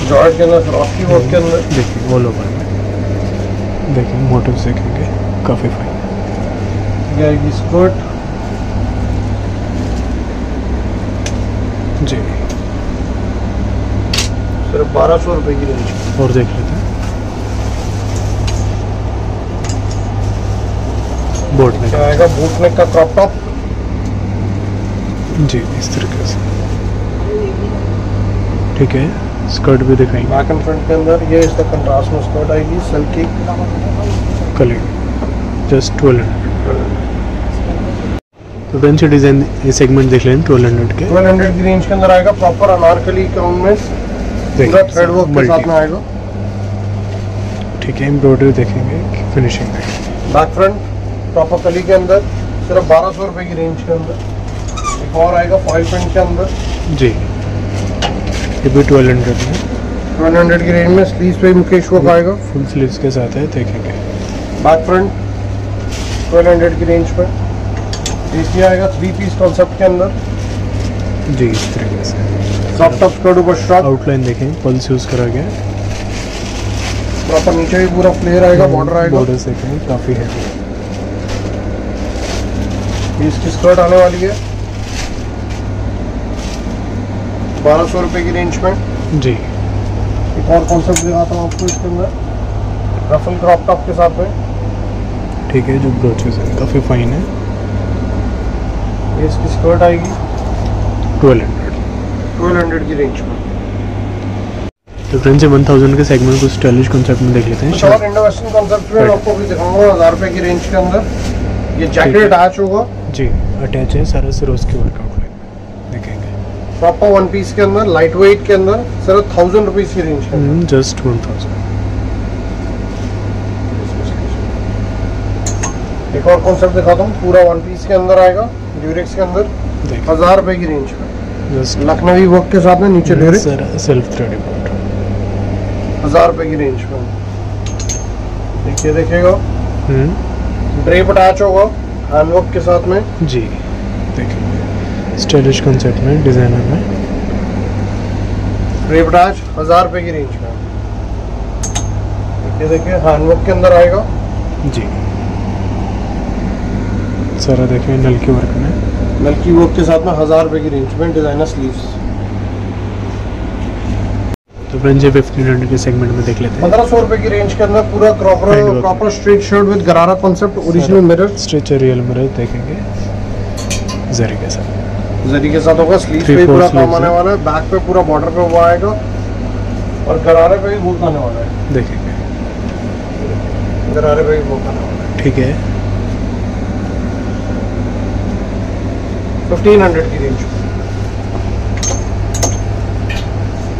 जॉर्जेट के अंदर फ्रॉस्की वर्क के अंदर। देखिए ऑल ओवर में देखिए मोटिव्स देखेंगे। काफ़ी फाइन स्कर्ट जी। सिर्फ़ बारह सौ रुपये की रेंज और देख लेते हैं। बोट में आएगा? बूट नेक का क्रॉप टॉप जी इस तरीके से। ठीक है। स्कर्ट भी दिखाएँगे। बैक एंड फ्रंट के अंदर ये इसका कंट्रास्ट में स्कर्ट आएगी silky colour just twelve hundred तो फ्रेंड्स ये डिज़ाइन ये सेगमेंट देख लें ट्वेल्व हंड्रेड के। ट्वेल्व हंड्रेड की रेंज के अंदर आएगा प्रॉपर अनारकली काउंट में। पूरा थ्रेड वर्क के साथ में आएगा। ठीक है एम्ब्रॉयडरी देखेंगे फिनिशिंग देखेंगे बैक फ्रंट प्रॉपर कली के अंदर सिर्फ़ बारह सौ रुपये की रेंज के अंदर। एक और आएगा फॉइल प्रिंट के अंदर। जी। ये भी ट्वेल्व हंड्रेड में। ट्वेल्व हंड्रेड की रेंज में स्लीव पे मुकेश वर्क आएगा फुल स्लीव्स के साथ है देखेंगे। बैक फ्रंट ट्वेल्व हंड्रेड की रेंज पे देखिए आएगा थ्री पीस कॉन्सेप्ट के अंदर। जी इस तरीके से। सॉफ्ट टॉप स्कर्ट ऊपर स्ट्रॉप आउटलाइन देखें पल्स यूज़ करा गया। प्रॉपर नीचे भी पूरा फ्लेयर आएगा बॉर्डर आएगा। बॉर्डर देखें काफ़ी है इसकी स्कर्ट आने वाली है। बारह सौ रुपये की रेंज में। जी। एक और कॉन्सेप्ट दिखाता हूँ आपको इसके अंदर। रफल क्रॉप टॉप के साथ में। ठीक है जो ब्रोचेस है काफ़ी फाइन है। ये इसकी स्कर्ट आएगी। ट्वेल्व हंड्रेड ट्वेल्व हंड्रेड की रेंज में। तो फ्रेंड्स ये वन थाउज़ेंड के सेगमेंट को स्टाइलिश कॉन्सेप्ट में देख लेते हैं। और इंडो वेस्टर्न कॉन्सेप्ट में आपको भी दिखाऊँगा हज़ार रुपये की रेंज के अंदर। ये जैकेट अटैच होगा। जी अटैच है सारा सिरोज की वर्कआउट प्रॉपर वन पीस के अंदर लाइट वेट के अंदर सिर्फ़ थाउज़ेंड रुपीज़ की रेंज अंदर। जस्ट वन थाउज़ेंड एक और कॉन्सेप्ट दिखाता हूँ पूरा वन पीस के अंदर आएगा ड्यूरेक्स के अंदर हज़ार रुपए की रेंज में लखनवी वर्क के साथ में नीचे ड्यूरेक्स सारा सेल्फ थ्रेड हज़ार रुपए की रेंज में। देखिए देखिएगा। ड्रेप अटैच होगा हैंडवर्क के साथ में। जी देखेंगे। स्टाइलिश कॉन्सेप्ट में डिज़ाइनर में। ड्रेप हज़ार रुपए की रेंज में देखिए देखिए हैंडवर्क के अंदर आएगा। जी। सारा देखें नल के वर्क में। नलकी वर्क के साथ में हज़ार रुपए की रेंज में डिज़ाइनर स्लीव्स तो फ्रेंड्स ये फिफ्टीन हंड्रेड के सेगमेंट में देख लेते हैं। पंद्रह सौ रुपए की रेंज के अंदर पूरा proper proper straight shirt with gharara concept original mirror stretcher real mirror देखेंगे। जरी के साथ। जरी के साथ होगा स्लीव पे पूरा काम आने वाला है बैक पे पूरा बॉर्डर पे हुआ आएगा और गरारे पे भी भूख आने वाला है। देखेंगे। गरारे पे भी भूख आने वाला है। ठीक है। फिफ्टीन हंड्रेड की रेंज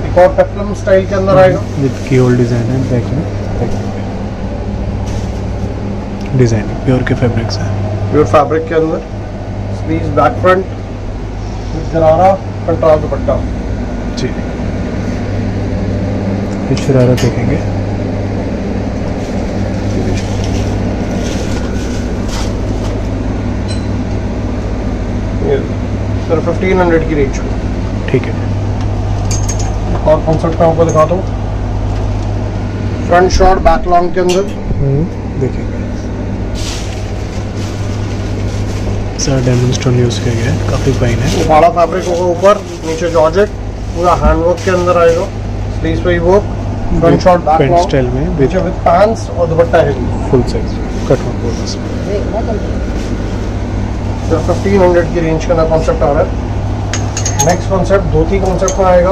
एक और पेप्लम स्टाइल के अंदर आएगा। विद की होल डिज़ाइन है बैक में। डिज़ाइन प्योर के फैब्रिक्स है। प्योर फैब्रिक के अंदर। Sleeve back front with gharara contrast dupatta जी। ये शरारा देखेंगे। सर फिफ्टीन हंड्रेड की रेंज ठीक है। और कॉन्सेप्ट मैं आपको दिखाता हूँ फ्रंट शॉट बैक लॉन्ग के अंदर। देखेंगे। सर डायमंड स्टोन यूज़ किया गया है काफ़ी फाइन है। उबाड़ा फैब्रिक होगा ऊपर नीचे जॉर्जेट पूरा हैंडवर्क के अंदर आएगा। स्लीव्स पे ही work front short pant style में नीचे विद पैंट्स और dupatta heavy full size cutwork borders में फिफ्टीन हंड्रेड की रेंज के अंदर कॉन्सेप्ट आ रहा है। नेक्स्ट कॉन्सेप्ट धोती कॉन्सेप्ट में आएगा।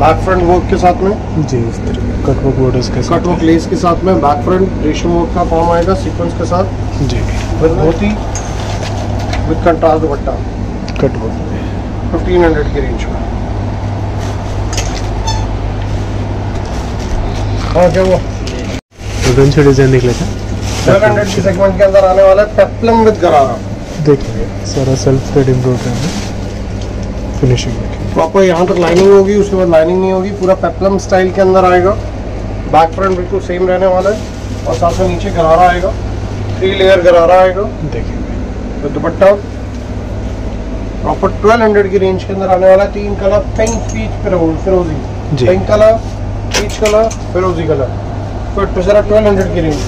बैक फ्रंट वर्क के साथ में। जी इस तरीके कटवर्क बॉर्डर्स के साथ कटवर्क लेस के साथ में बैक फ्रंट रेशम वर्क का फॉर्म आएगा सीक्वेंस के साथ। जी। Dhoti with contrast dupatta. Cutwork में 1500 की रेंज में। हाँ क्या वो तो से डिज़ाइन हैं 1200 की सेगमेंट के अंदर आने वाला है पेप्लम विद गरारा देखिए सारा सेल्फ थ्रेड एम्ब्रॉयडरी में फिनिशिंग देखिए तो आपको यहाँ तक लाइनिंग होगी उसके बाद लाइनिंग नहीं होगी पूरा पेप्लम स्टाइल के अंदर आएगा। बैक फ्रंट बिल्कुल सेम रहने वाला है। और साथ में नीचे गरारा आएगा। थ्री लेयर गरारा आएगा देखिए। तो दुपट्टा। प्रॉपर 1200 की रेंज के अंदर आने वाला तीन कलर पिंक पीच फिरोजी। पिंक कलर पीच कलर फिरोजी कलर। तो जरा 1200 की रेंज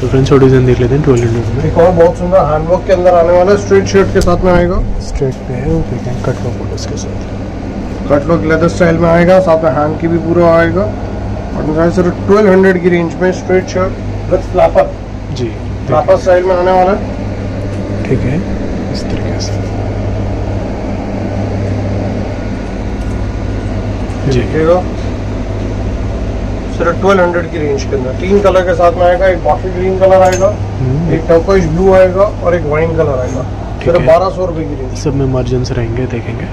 तो फ्रेंड्स और डिज़ाइन देख लेते हैं ट्वेल्व हंड्रेड में। एक और बहुत सुंदर हैंडवर्क के अंदर आने वाला स्ट्रेट शर्ट के साथ में आएगा। स्ट्रेट पे है देखें कटवर्क बॉर्डर्स के साथ। कटवर्क लेदर स्टाइल में आएगा। साथ में हैंड की भी पूरा आएगा। और सर 1200 की रेंज में स्ट्रेट शर्ट विद फ्लैपर जी स्टाइल में आने वाला है। ठीक है इस तरीके से। जी। देखिएगा। सिर्फ़ 1200 की रेंज के अंदर। तीन कलर के साथ में आएगा एक कॉफ़ी ग्रीन कलर आएगा हम्म, एक टर्कोइश ब्लू आएगा और एक वाइन कलर आएगा। बारह सौ रुपए की रेंज सब में मार्जिन रहेंगे देखेंगे।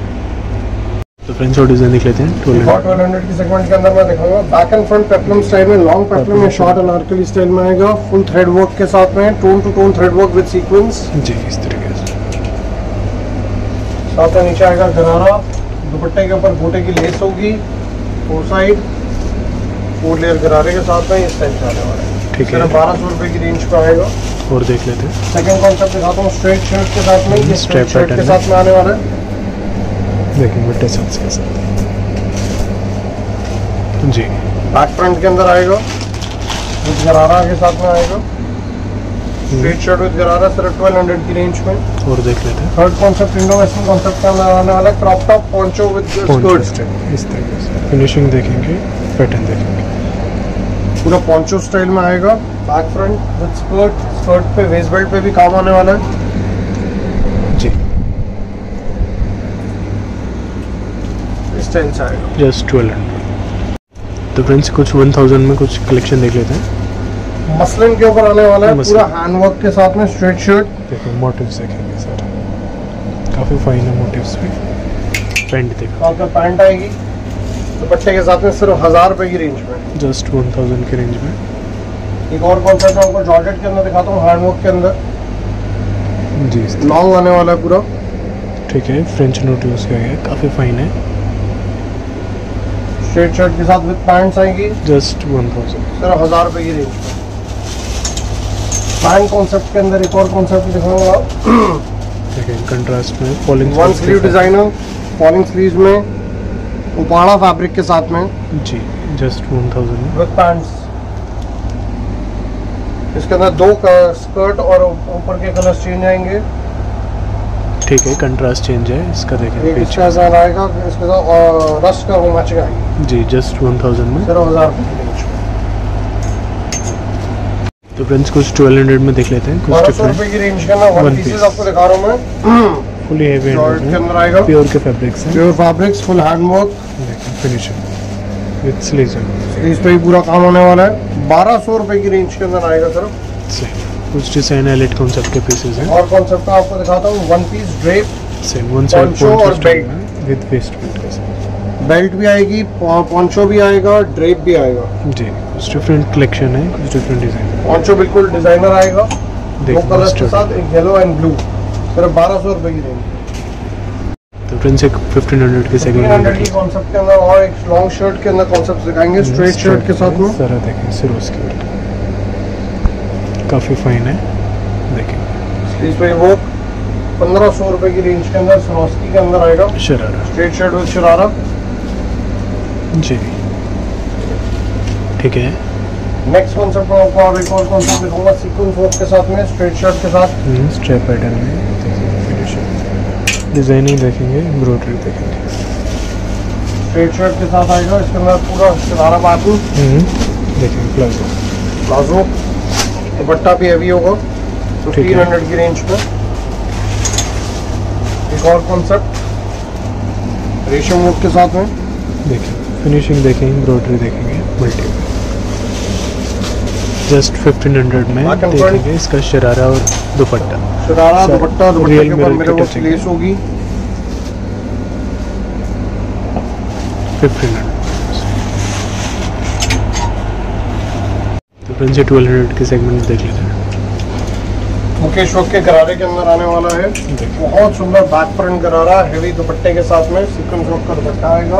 तो फ्रेंड्स और डिज़ाइन देख लेते हैं ट्वेल्व और 1200 की सेगमेंट के अंदर मैं दिखाऊँगा। Back and front peplum style में लॉन्ग पेप्लम में शॉर्ट अनारकली स्टाइल में आएगा। फुल थ्रेड वर्क के साथ में tone to tone thread work with sequence जी इस तरीके से। साथ में नीचे आएगा गरारा। दुपट्टे के ऊपर गोटे की लेस होगी। फोर साइड फोर लेयर गरारे के साथ में इस टाइप से आने वाला है। ठीक है। बारह सौ रुपए की रेंज पे आएगा। और देख लेते हैं। सेकंड कॉन्सेप्ट दिखाता हूँ स्ट्रेट शर्ट के साथ में। स्ट्रेट शर्ट के साथ में आने वाला है। देखेंगे टचल्स के साथ जी। बैक फ्रंट के अंदर आएगा। विद गरारा के साथ में आएगा। स्ट्रेट शर्ट विद गरारा सिर्फ़ 1200 की रेंज में। और देख लेते हैं। Third concept indo western concept के अंदर आने वाला crop top poncho with Poncho skirt style, इस तरीके से। फिनिशिंग देखेंगे पैटर्न देखेंगे। पूरा पॉन्चो स्टाइल में आएगा। Back front with skirt skirt पे वेस्ट बेल्ट पे भी काम आने वाला है जी इस स्टाइल से आएगा जस्ट ट्वेल्व हंड्रेड तो फ्रेंड्स कुछ वन थाउज़ेंड में कुछ कलेक्शन देख लेते हैं। मसलिन के ऊपर आने वाला है पूरा हैंड वर्क के साथ में स्ट्रेट शर्ट देखो मोटिव्स देखेंगे सर। काफ़ी फाइन है मोटिव्स भी। पैंट देखो। साथ में पैंट आएगी। दुपट्टे के साथ में सिर्फ़ हज़ार रुपए की रेंज में। जस्ट वन थाउज़ेंड की रेंज में। एक और कॉन्सेप्ट मैं आपको जॉर्जेट के अंदर दिखाता हूँ हैंडवर्क के अंदर। जी लॉन्ग आने वाला है पूरा। ठीक है फ्रेंच नोट यूज़ किया गया काफ़ी फाइन है। स्ट्रेट शर्ट के साथ विद पैंट्स आएगी? जस्ट वन थाउज़ेंड सिर्फ़ हज़ार रुपए की रेंज पैंट कॉन्सेप्ट के अंदर एक और कॉन्सेप्ट दिखाऊँगा कंट्रास्ट में falling one sleeve designer falling sleeve में उपाड़ा फैब्रिक के साथ में। जी just one thousand with pants इसके अंदर दो स्कर्ट और ऊपर के कलर चेंज आएँगे। ठीक है कंट्रास्ट चेंज है इसका देखें इसका डिज़ाइन आएगा इसके साथ और रस्ट का वो मैचिंग आएगी जी जस्ट वन थाउज़ेंड में। हज़ार की में तो फ्रेंड्स कुछ ट्वेल्व हंड्रेड में देख लेते हैं कुछ डिफरेंट की रेंज का ना वन पीसेस आपको दिखा रहा हूँ मैं। फुली हेवी के अंदर आएगा। प्योर के फैब्रिक्स हैं। प्योर फैब्रिक्स फुल हैंडवर्क देखिए फिनिशिंग विद स्लीव्स इस पे ही पूरा काम होने वाला है। बारह सौ रुपए की रेंज के अंदर आएगा सर सेम कुछ डिज़ाइन एलिट कॉन्सेप्ट के पीसेस हैं। और कॉन्सेप्ट का आपको दिखाता हूँ one piece drape same one side Poncho और belt. विद वेस्ट बेल्ट के साथ। बेल्ट भी आएगी पॉन्चो भी आएगा ड्रेप भी आएगा। जी कुछ डिफरेंट कलेक्शन है कुछ डिफरेंट डिज़ाइन पॉन्चो बिल्कुल डिज़ाइनर आएगा। दो कलर्स के साथ एक येलो एंड ब्लू सिर्फ़ बारह सौ रुपए की रेंज तो फ्रेंड्स एक फिफ्टीन हंड्रेड के फिफ्टीन सेगमेंट हंड्रेड की कॉन्सेप्ट के अंदर और एक लॉन्ग शर्ट के अंदर कॉन्सेप्ट दिखाएँगे स्ट्रेट शर्ट के साथ में। सारा देखें सिरोज के बेल्ट काफ़ी फाइन है। देखिए। इस पे वो पंद्रह सौ रुपए की रेंज के अंदर सरोस्की के अंदर आएगा। Sharara. Straight shirt with sharara. जी। ठीक है। नेक्स्ट कॉन्सेप्ट में आपको और एक और कॉन्सेप्ट दिखाऊँगा सीक्वेंस वर्क के साथ में स्ट्रेट शर्ट के साथ। स्ट्रेप पैटर्न में। डिज़ाइनिंग देखेंगे एम्ब्रॉयडरी देखेंगे। स्ट्रेट शर्ट के साथ आएगा इसके अंदर पूरा शरारा पैटर्न हम्म, देखेंगे प्लाजो। प्लाजो। दुपट्टा भी हैवी होगा। फिफ्टीन हंड्रेड की रेंज में एक और कॉन्सेप्ट रेशम वर्क के साथ में। देखिए फिनिशिंग देखेंगे एम्ब्रॉयडरी देखेंगे मल्टी जस्ट 1500 में front. देखेंगे इसका शरारा और दुपट्टा। शरारा दुपट्टा दुपट्टे real के ऊपर मेरे की लेस होगी। 1500 तो फ्रेंड्स ये 1200 के सेगमेंट में देख लेते हैं। मुकेश के गरारे के अंदर आने वाला है। बहुत सुंदर बैक फ्रंट गरारा हैवी दुपट्टे के साथ में सीक्वेंस वर्क का दुपट्टा आएगा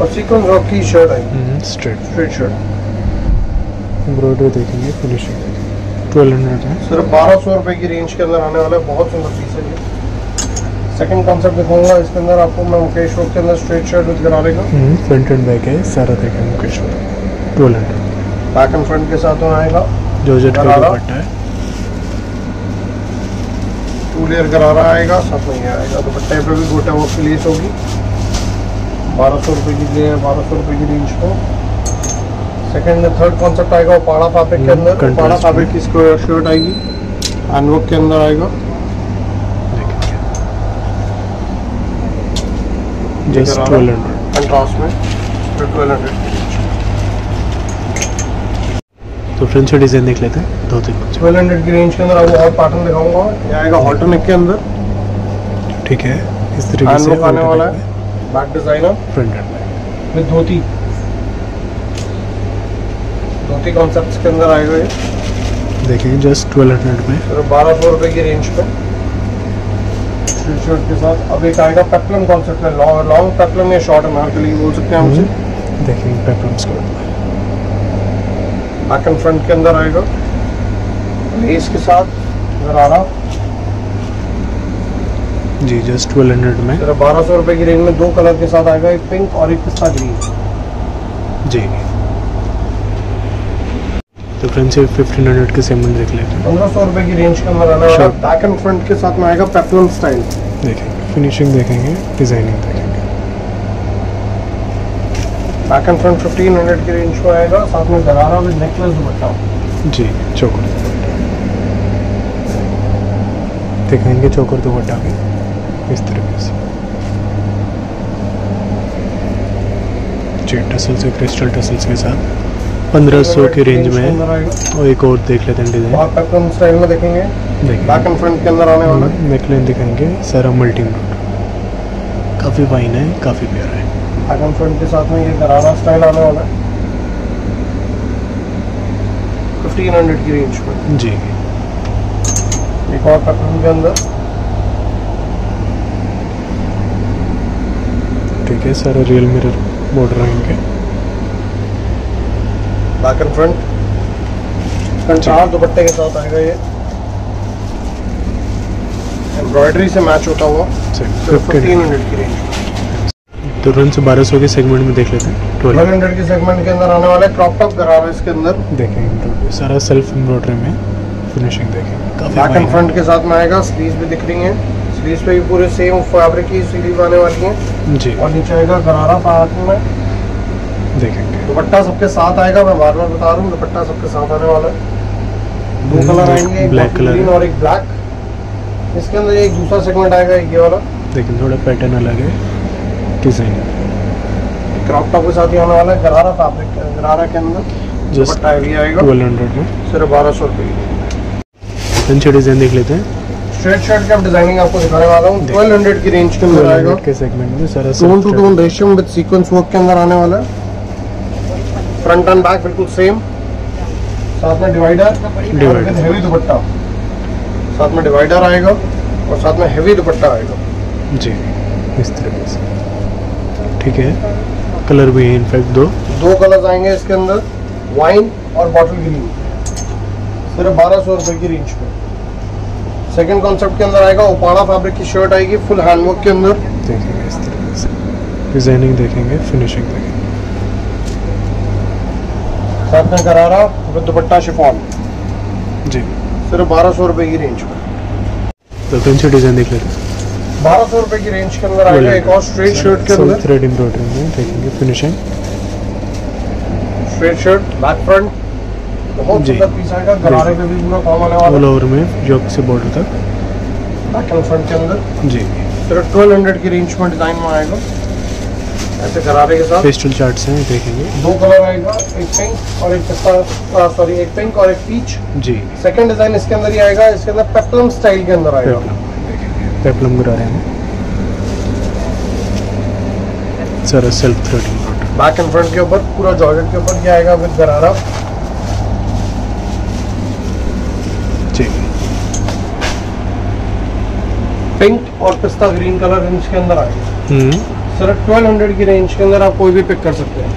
और सीक्वेंस वर्क की शर्ट आएगी। स्ट्रेट स्ट्रेट शर्ट एम्ब्रॉयडरी देखेंगे फिनिशिंग देखेंगे। 1200 में सिर्फ़ बारह सौ रुपए की रेंज के अंदर आने वाला है बहुत सुंदर पीस है ये। सेकंड कॉन्सेप्ट दिखाऊँगा इसके अंदर आपको मैं मुकेश के अंदर स्ट्रेट शर्ट विद गरारे का। फ्रंट एंड बैक है सारा देखेंगे मुकेश 1200 बैक एंड फ्रंट के साथ आएगा। जॉर्जेट का दुपट्टा है। टू लेयर गरारा आएगा साथ में ये आएगा। दुपट्टे पे भी गोटा वर्क की लेस होगी। बारह सौ रुपये की ये बारह सौ रुपये की रेंज को। सेकंड थर्ड कॉन्सेप्ट आएगा वो पाड़ा फैब्रिक के हम्म, अंदर। पाड़ा। फैब्रिक की शर्ट आएगी। हैंडवर्क के अंदर आएगा। जस्ट गरारा। 1200 कंट्रास्ट में ट्वेल्व हंड्रेड की रेंज तो फ्रेंच का डिज़ाइन देख लेते हैं दो तीन कुछ ट्वेल्व हंड्रेड की रेंज के अंदर आपको और पैटर्न दिखाऊँगा। ये आएगा हॉल्टर नेक के अंदर। ठीक है इस तरीके से आने वाला है। Back designer front and back with dhoti. Dhoti concept के अंदर आएगा ये। देखेंगे जस्ट 1200 में। सिर्फ़ बारह सौ रुपए की रेंज पे। शर्ट के साथ। अब एक आएगा पेप्लम कॉन्सेप्ट है लॉन्ग पेप्लम या शॉर्ट अनारकली बोल सकते हैं हम हम्म, देखेंगे peplum skirt back and front के अंदर आएगा। लेस के साथ गरारा जी जस्ट 1200 में। बारह सौ रुपए की रेंज में दो कलर के साथ आएगा एक पिंक और एक पिस्ता ग्रीन जी। तो फ्रेंड्स ये 1500 के सेगमेंट देख लेते हैं। पंद्रह सौ रुपए की रेंज के अंदर आने वाला बैक एंड फ्रंट के साथ में आएगा पेप्लम स्टाइल देखेंगे। फिनिशिंग देखेंगे डिज़ाइनिंग देखेंगे। Back and front fifteen hundred की रेंज में आएगा साथ में गरारा विद नेकलेस दुपट्टा जी चोकर। दिखाएँगे चोकर दुपट्टा भी इस तरीके से। जी टसल्स से क्रिस्टल टसल्स के साथ। 1500 की रेंज में है और एक और देख लेते हैं डिज़ाइन स्टाइल में देखेंगे। बैक एंड फ्रंट के अंदर आने वाला। है नेकलाइन दिखाएँगे सारा मल्टी मोड काफ़ी फाइन है काफ़ी प्यारा है। एंड फ्रंट के साथ में ये गरारा स्टाइल आने वाला है। फिफ्टीन हंड्रेड की रेंज में जी। एक और पैटर्न के अंदर। ठीक है सारा रियल मिरर बॉर्डर आएँगे। बैक एंड फ्रंट कंट्रास्ट दुपट्टे के साथ आएगा ये। एम्ब्रॉयडरी से मैच होता हुआ। फिफ्टीन फिफ्टीन हंड्रेड की रेंज तो रन से बारह सौ के सेगमेंट में देख लेते हैं। ट्वेल्व ट्वेल्व हंड्रेड के सेगमेंट के अंदर आने वाला क्रॉप टॉप गरारा इसके अंदर। देखेंगे embroidery, सारा सेल्फ एम्ब्रॉयडरी में फिनिशिंग देखेंगे। बैक एंड फ्रंट के साथ में आएगा स्लीव भी दिख रही हैं। स्लीव पे भी पूरे सेम फैब्रिक की स्लीव आने वाली है। जी। और नीचे आएगा गरारा पैटर्न में। देखेंगे। दुपट्टा सबके साथ आएगा मैं बार बार बता रहा हूँ दुपट्टा सबके साथ आने वाला है। दो हम्म, कलर आएँगे color है। और एक ब्लैक इसके अंदर एक दूसरा सेगमेंट आएगा ये वाला। लेकिन थोड़ा पैटर्न अलग है। डिज़ाइन क्रॉप टॉप के साथ ही आने वाला है गरारा फैब्रिक गरारा के अंदर। जस्ट ट्वेल्व हंड्रेड में। सिर्फ़ बारह सौ रुपये पंच डिज़ाइन देख लेते हैं। स्ट्रेट शर्ट की डिज़ाइनिंग आपको दिखाने वाला हूँ। ट्वेल्व हंड्रेड की रेंज के अंदर आएगा। के सेगमेंट में सारा टोन टू टोन रेशियम विद सीक्वेंस वर्क के अंदर आने वाला है। फ्रंट एंड बैक बिल्कुल सेम साथ में डिवाइडर. हेवी दुपट्टा। साथ में डिवाइडर आएगा और साथ में हेवी दुपट्टा आएगा। जी इस तरीके से। ठीक है। कलर भी है इनफैक्ट दो। दो कलर्स आएँगे इसके अंदर वाइन और बॉटल ग्रीन सिर्फ़ बारह सौ रुपए की रेंज पे। सेकंड कॉन्सेप्ट के अंदर आएगा ओपाड़ा फैब्रिक की शर्ट आएगी फुल हैंडवर्क के अंदर। देखेंगे इस तरीके से। डिज़ाइनिंग देखेंगे फिनिशिंग देखेंगे। साथ में गरारा विद दुपट्टा शिफॉन जी। सिर्फ़ बारह सौ रुपए की रेंज पे। तो पंच डिज़ाइन देख लेते हैं। बारह सौ रुपए की रेंज के अंदर आएगा एक और स्ट्रेट शर्ट के अंदर। थ्रेड एम्ब्रॉयडरी में देखेंगे finishing straight shirt back front बहुत सुंदर पीस आएगा गरारे पे भी पूरा काम आने ऑल ओवर में जॉक से बॉर्डर तक। बैक एंड फ्रंट के अंदर। जी। सिर्फ़ ट्वेल्व हंड्रेड की रेंज में डिज़ाइन में आएगा। ऐसे गरारे के साथ। पेस्टल चार्ट्स हैं देखेंगे। दो कलर आएगा एक पिंक और एक पिस्ता सॉरी एक पिंक और एक पीच जी। सेकंड डिज़ाइन इसके अंदर ही आएगा इसके अंदर पेप्लम स्टाइल के अंदर आएगा। पेपलम करा रहे हैं। Sir self threading back and front के ऊपर पूरा जॉर्जेट के ऊपर ये आएगा विद गरारा जी। पिंक और पिस्ता ग्रीन कलर रेंज के अंदर आएगा। हम्म। सिर्फ़ 1200 की रेंज के अंदर आप कोई भी पिक कर सकते हैं।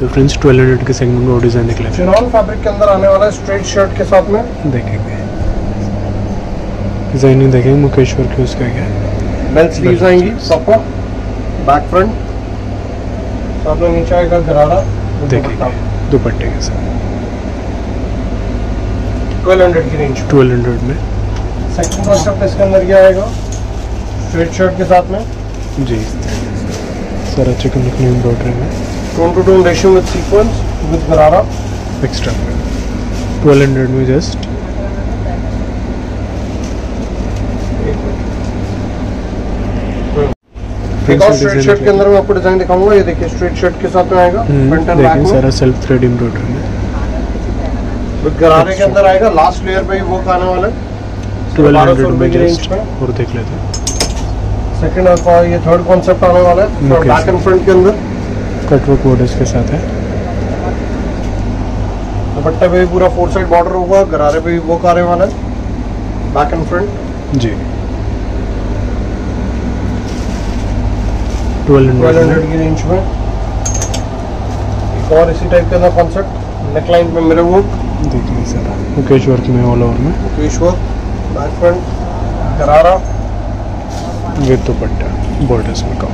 तो फ्रेंड्स 1200 के सेगमेंट में डिज़ाइन निकले। चिनॉन फैब्रिक के अंदर आने वाला है स्ट्रेट शर्ट के साथ में। देखेंगे। डिज़ाइनिंग देखेंगे मुकेश्वर की उसका क्या बेल स्लीव्स आएँगी प्रॉपर बैक फ्रंट साथ में नीचे आएगा गरारा देखेंगे दुपट्टे के साथ। 1200 की रेंज 1200 में। सेकंड कॉन्सेप्ट इसके अंदर क्या आएगा? स्ट्रेट शर्ट के साथ में। जी। सारा चिकन लिखने एम्ब्रॉयडरी में tone to tone ratio with sequence with gharara. Extra 1200 में जस्ट एक और स्ट्रेट शर्ट के अंदर मैं आपको डिज़ाइन दिखाऊँगा ये देखिए स्ट्रेट शर्ट के साथ में आएगा फ्रंट एंड बैक में सारा सेल्फ थ्रेड एम्ब्रॉयडरी में गरारे के अंदर आएगा लास्ट लेयर पे ही आने वाला। है 1200 रुपए की रेंज में और देख लेते हैं। सेकंड और ये थर्ड कॉन्सेप्ट आने वाला है Okay, बैक एंड फ्रंट के अंदर। कटवर्क बॉर्डर्स के साथ है। दुपट्टे पे भी पूरा फोर साइड बॉर्डर होगा गरारे पे भी वर्क आने वाला है बैक एंड फ्रंट जी। 1200 1200 की रेंज में। एक और इसी टाइप के अंदर कॉन्सेप्ट नेकलाइन पे मिरर वर्क देखिए सारा। मुकेश वर्क में ऑल ओवर में। पेश work back front gharara with dupatta borders में कम।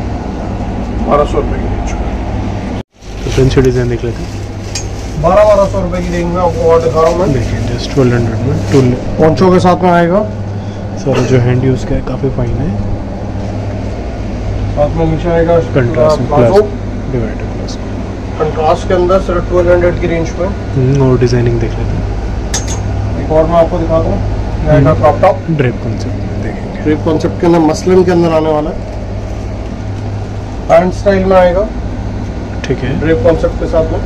बारह सौ रुपए की रेंज तो डिज़ाइन देख लेते बारह बारह सौ रुपए की रेंज में आपको और दिखा रहा हूँ मैं। देखिए जस्ट 1200 में टूल पॉन्चो के साथ में आएगा। सारा जो हैंड यूज़ का है काफ़ी फाइन है। साथ में नीचे आएगा? प्लाजो डिवाइडर प्लस कंट्रास्ट के अंदर सिर्फ़ ट्वेल्व की रेंज में और डिज़ाइनिंग देख लेते हैं। एक और मैं आपको दिखा दूँ ये क्रॉप टॉप ड्रेप कॉन्सेप्ट में देखेंगे। क्रेप कॉन्सेप्ट के अंदर मसलिन के अंदर आने वाला है। पैंट स्टाइल में आएगा। ठीक है। ड्रेप कॉन्सेप्ट के साथ में।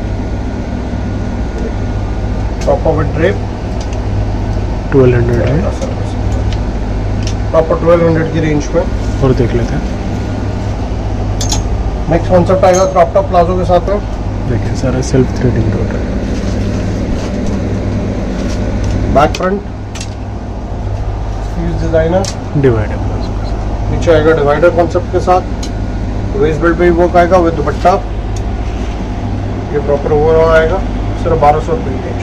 प्रॉपर विद ड्रेप 1200 है। प्रॉपर ट्वेल्व हंड्रेड की रेंज में और देख लेते हैं। नेक्स्ट कॉन्सेप्ट आएगा क्रॉप टॉप प्लाजो के साथ में। देखिए सारा सेल्फ थ्रेडिंग रोड है। Back front designer divider palazzo नीचे आएगा डिवाइडर कॉन्सेप्ट के साथ। वेस्ट बेल्ट पे भी वर्क आएगा विद दुपट्टा। ये प्रॉपर ओवर आएगा। सिर्फ़ बारह सौ रुपये की रेंज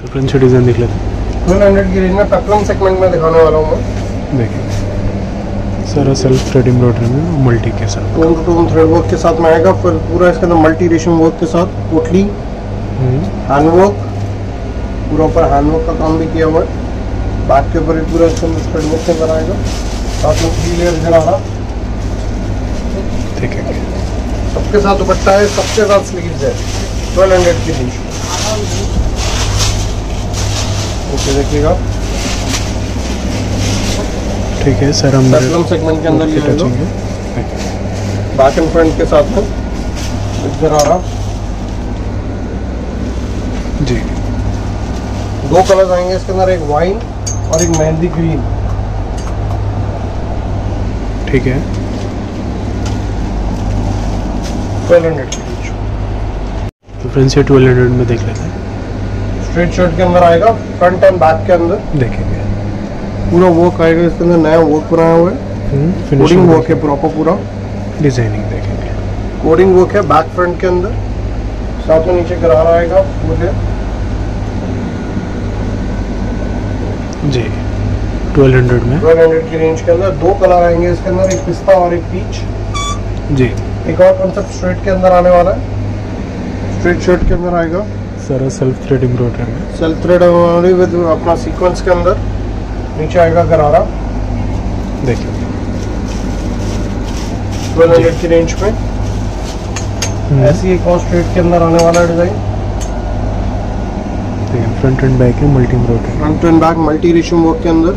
तो फ्रेंच डिज़ाइन देख लेते हैं। ट्वेल्व हंड्रेड की रेंज में पेप्लम सेगमेंट में दिखाने वाला हूँ मैं। देखिए। सारा सेल्फ थ्रेड एम्ब्रॉयडरी में मल्टी के साथ। Tone to tone thread work के साथ में आएगा फिर पूरा इसके अंदर मल्टी रेशम वर्क के साथ पोटली हम्म, हैंड वर्क पूरा ऊपर हैंड वर्क का काम भी किया हुआ है। बैक के ऊपर पूरा इसके अंदर थ्रेड वर्क के अंदर आएगा। साथ में थ्री लेयर जनारा देखेंगे सबके साथ दुपट्टा है सबके साथ स्लीव्स है। ट्वेल्व हंड्रेड की रेंज ओके देखिएगा। ठीक है सर हम सेगमेंट के अंदर ये है। देखिए, बैक एंड फ्रंट के साथ में इधर आ रहा। जी। दो कलर आएँगे इसके अंदर एक वाइन और एक मेहंदी ग्रीन ठीक है। ट्वेल्व हंड्रेड तो फ्रेंड्स ये 1200 में देख लेते हैं। स्ट्रेट शर्ट के अंदर आएगा फ्रंट एंड बैक के अंदर। देखेंगे। पूरा वर्क आएगा इसके अंदर नया वर्क बनाया हुआ है। कोडिंग वर्क है प्रॉपर पूरा। डिज़ाइनिंग देखेंगे। कोडिंग वर्क है बैक फ्रंट के अंदर। साथ में नीचे गरारा आएगा फुल है। जी। 1200 में। ट्वेल्व हंड्रेड की रेंज के अंदर दो कलर आएँगे इसके अंदर एक पिस्ता और एक पीच जी। एक और कॉन्सेप्ट स्ट्रेट के अंदर आने वाला है। स्ट्रेट शर्ट के अंदर आएगा। सारा सेल्फ थ्रेड एम्ब्रॉयडरी में। सेल्फ थ्रेड विद अपना सीक्वेंस के अंदर। नीचे आएगा गरारा। देखिए ट्वेल्व हंड्रेड की रेंज में हम्म, ऐसी एक और स्ट्रेट के अंदर आने वाला डिज़ाइन फ्रंट एंड बैक है multi road front and back multi रेशम वर्क के अंदर।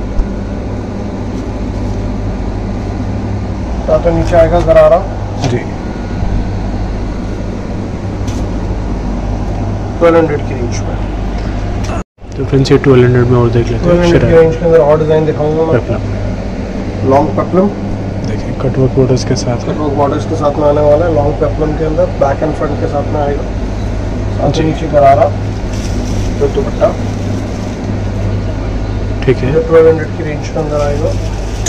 में नीचे आएगा गरारा। जी। 1200 की रेंज में तो फ्रेंड्स ये ट्वेल्व हंड्रेड में और देख लेते हैं 1200 और डिज़ाइन दिखाऊँगा मैं। लॉन्ग पेपलम देखिए कटवर्क बॉर्डर्स के साथ कटवर्क बॉर्डर्स के साथ में आने वाला है लॉन्ग पेपलम के अंदर बैक एंड फ्रंट के साथ में आएगा। जी। नीचे गरारा जो दुपट्टा। ठीक है। ये 1200 की रेंज के अंदर आएगा।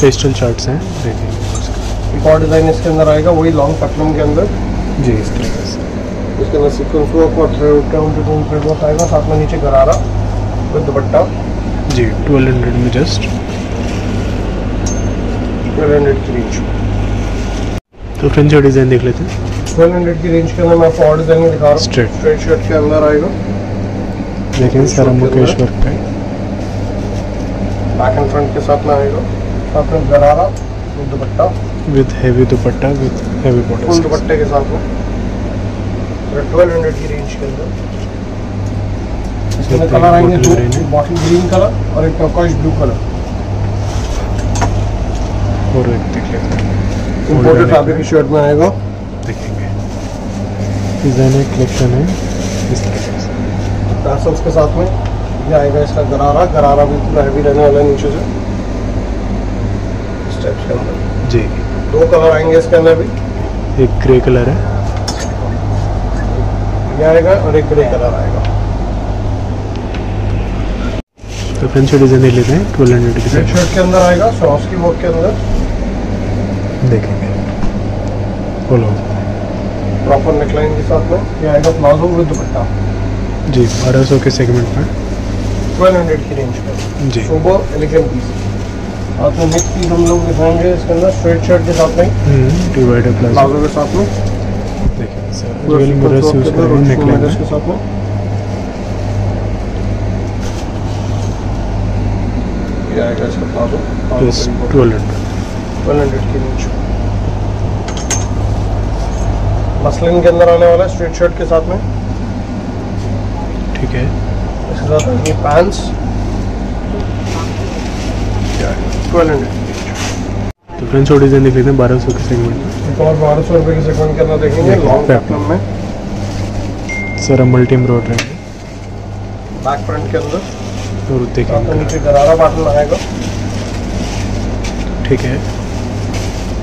पेस्टल चार्ट्स हैं देखिए। एक और डिज़ाइन इसके अंदर आएगा वही लॉन्ग पेपलम के अंदर। जी इस तरीके से। इसके अंदर सीक्वेंस वर्क और थ्रेड वर्क आएगा साथ में नीचे गरारा विद दुपट्टा? जी ट्वेल्व हंड्रेड में जस्ट 1200 की रेंज तो फ्रेंड्स ये डिज़ाइन देख लेते हैं। 1200 की रेंज के अंदर मैं आपको और डिज़ाइन में दिखा रहा हूँ। Straight. स्ट्रेट शर्ट के अंदर आएगा। देखिए सारा मुकेश वर्क पे। बैक एंड फ्रंट के साथ में आएगा। साथ में gharara with dupatta. With heavy dupatta with heavy borders दुपट्टे के साथ में। ट्वेल्व हंड्रेड की रेंज के अंदर। एक कलर आएँगे दो बॉटल ग्रीन कलर और एक टर्कोइश ब्लू कलर और एक इम्पोर्टेड फैब्रिक की शर्ट में आएगा। देखेंगे। डिज़ाइनर कलेक्शन है। तरीके के साथ में ये आएगा इसका गरारा। गरारा भी पूरा हैवी रहने वाला है नीचे से। स्टेप्स के अंदर जी। दो कलर आएँगे इसके अंदर भी। एक ग्रे कलर है। ये आएगा और एक ग्रे कलर आएगा। ये डिज़ाइन देख लेते हैं ट्वेल्व हंड्रेड की शर्ट के अंदर आएगा सॉस की वर्क के अंदर। देखेंगे। बोलो। प्रॉपर नेकलाइन के साथ में ये आएगा प्लाजो विद दुपट्टा। जी बारह सौ के सेगमेंट में 1200 की रेंज में जी। सुपर एलिगेंट पीस में मिक्स पीस हम लोग दिखाएँगे इसके अंदर स्ट्रेट शर्ट के साथ में। डिवाइडर प्लाजो प्लाजो के साथ में। देखिए सर पूरा रियल मिरर्स यूज़ के अंदर करेंगे और नेकलाइन के साथ में। आएगा इसका प्लस ट्वेल्व हंड्रेड 1200 की रेंज मसलिन के अंदर आने वाला है स्ट्रेट शर्ट के साथ में। ठीक है। इसके साथ ये पैंट्स ट्वेल्व हंड्रेड तो फ्रेंड्स और डिज़ाइन देख लेते हैं बारह सौ के सेगमेंट में एक और बारह सौ रुपये के सेगमेंट के अंदर देखेंगे लॉन्ग। पेप्लम में। सारा मल्टी एम्ब्रॉयडरी बैक फ्रंट के अंदर। में देखेंगे। नीचे गरारा बाटन आएगा। ठीक है।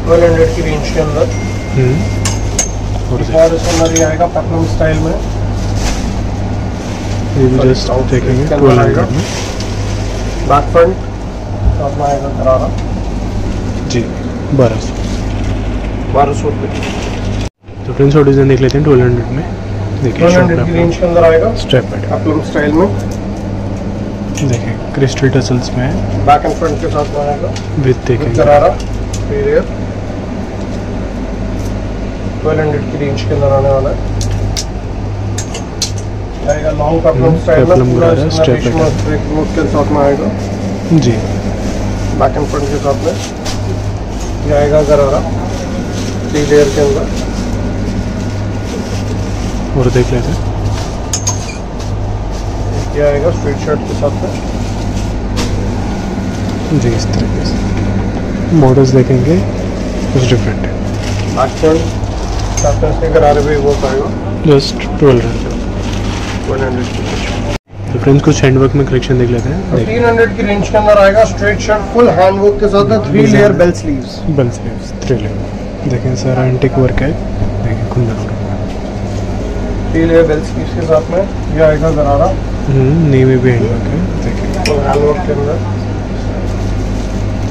ट्वेल्व हंड्रेड की रेंज के अंदर। हम्म। और अंदर ये आएगा पेप्लम स्टाइल में। ये भी जस्ट देखेंगे ट्वेल्व। हंड्रेड में। बैक फ्रंट में आएगा गरारा। जी बारह सौ। बारह सौ रुपये तो फ्रेंड्स और डिज़ाइन देख लेते हैं ट्वेल्व हंड्रेड में। देखिए ट्वेल्व हंड्रेड की रेंज के अंदर आएगा। स्टेप पैटर्न स्टाइल में। देखिए क्रिस्टल टसल्स में। है बैक एंड फ्रंट के साथ में आएगा विद देखेंगे। गरारा लेयर ट्वेल्व की रेंज के अंदर आने वाला है। आएगा लॉन्ग पेप्लम स्टाइल में पूरा थ्रेड वर्क के साथ में आएगा। जी। बैक एंड फ्रंट के साथ में। ये आएगा गरारा थ्री लेयर के अंदर। और देख लेते हैं। ये आएगा स्ट्रेट शर्ट के साथ में जी इस तरीके से। मॉडल्स देखेंगे कुछ डिफरेंट है। साथ में इसके भी वर्क आएगा just twelve hundred one hundred की तो फ्रेंड्स कुछ हैंडवर्क में कलेक्शन देख लेते हैं। देखिए फिफ्टीन हंड्रेड की रेंज के अंदर आएगा straight shirt full hand work के साथ में three layer bell sleeves bell sleeves three layer देखें सारा एंटिक वर्क है। देखें kundan work three layer bell sleeves के साथ में ये आएगा गरारा हम्म भी हैंडवर्क है। देखें हैंड वर्क के अंदर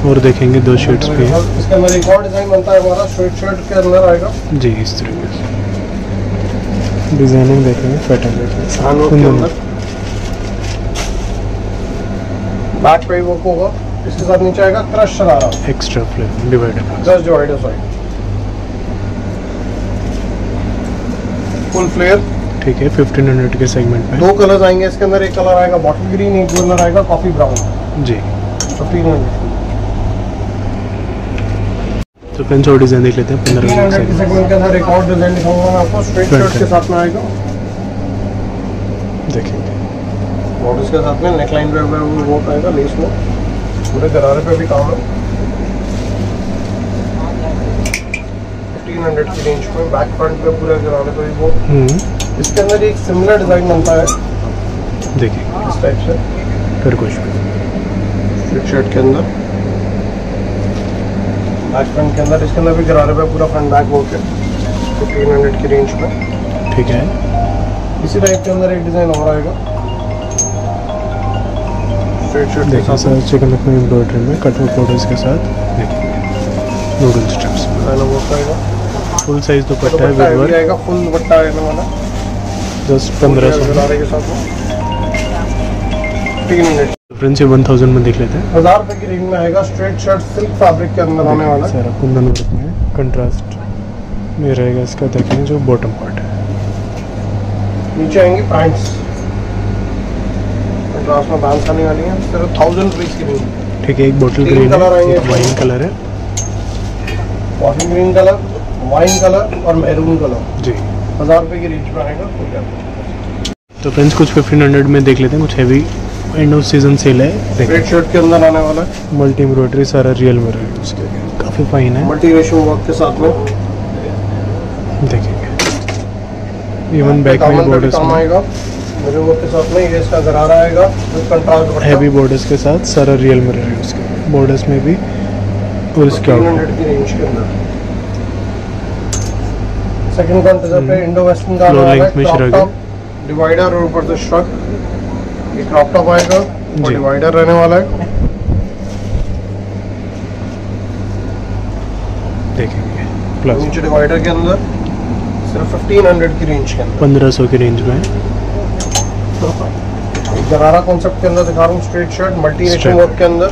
और देखेंगे दो शेड्स भी हैं। इसके अंदर एक और डिज़ाइन बनता है हमारा स्ट्रेट शर्ट के अंदर आएगा। जी इस तरीके से। डिज़ाइनिंग देखेंगे पैटर्न देखेंगे। बैक पे ही वर्क होगा। इसके साथ नीचे आएगा crush sharara. Extra flavour divider just divider side full flare ठीक है फिफ्टीन हंड्रेड के सेगमेंट में दो कलर्स आएँगे इसके अंदर एक कलर आएगा बॉटल ग्रीन एक कलर आएगा कॉफ़ी ब्राउन जी। फिफ्टीन तो फ्रेंड्स और डिज़ाइन देख लेते हैं पंद्रह सेगमेंट के अंदर एक और डिज़ाइन दिखाऊँगा मैं आपको स्ट्रेट शर्ट के साथ में आएगा। देखेंगे। बॉर्डर्स के साथ में नेकलाइन पे वो आएगा लेस में पूरे गरारे पे भी काम है। 1500 की रेंज में बैक फ्रंट पे पूरे गरारे पे भी वो इसके अंदर एक सिमिलर डिज़ाइन बनता है। देखिए। इस टाइप से। फिर कुछ शर्ट के अंदर। बैक फ्रंट के अंदर। इसके अंदर भी गरारे पे पूरा फ्रंट बैक है। 1500 की रेंज में। ठीक है। इसी टाइप के अंदर एक डिज़ाइन और आएगा। के देखिए साथ। सर चिकन लखनऊ एम्ब्रॉयडरी में कटवर्क बॉर्डर्स के साथ। देखिए। नूडल स्ट्रिप्स डिज़ाइन वर्क आएगा। फुल साइज़ दुपट्टा है आएगा फुल दुपट्टा आने वाला जस्ट पंद्रह सौ। तीन फ्रेंड्स ये वन थाउज़ेंड में देख लेते हैं। हज़ार रुपए की रेंज में आएगा स्ट्रेट शर्ट सिल्क फैब्रिक के अंदर आने वाला। है सारा कुंदन वर्क में कंट्रास्ट में रहेगा इसका देखें जो बॉटम पार्ट है। नीचे आएँगी पैंट्स कंट्रास्ट में पैंट्स आने वाली हैं। सिर्फ़ थाउज़ेंड रुपीज़ की रेंज ठीक है एक बॉटल ग्रीन है आएँगे। वाइन कलर है। Bottle green colour wine colour और मैरून कलर जी। हज़ार रुपए की रेंज में आएगा तो फ्रेंड्स कुछ फिफ्टीन हंड्रेड में देख लेते हैं कुछ heavy end of season sale है। स्ट्रेट शर्ट के अंदर आने वाला है। मल्टी एम्ब्रॉयडरी सारा रियल में है उसके। काफ़ी फाइन है। मल्टी रेशो वर्क के साथ में। देखेंगे इवन बैक में बॉर्डर्स आएगा। मेरे के साथ में ये इसका गरारा आएगा कंट्रास्ट हैवी बॉर्डर्स के साथ सारा रियल में है उसके। बॉर्डर्स में भी और इसके रेंज के अंदर। सेकंड काउंटर पे इंडो वेस्टर्न का डिवाइडर और ऊपर से श्रग ये क्रॉप टॉप आएगा और डिवाइडर रहने वाला है। देखेंगे। प्लस नीचे डिवाइडर के अंदर सिर्फ़ फिफ्टीन हंड्रेड की रेंज के अंदर। पंद्रह सौ की रेंज में। गरारा कॉन्सेप्ट के अंदर दिखा रहा हूँ स्ट्रेट शर्ट मल्टी रेशम वर्क के अंदर।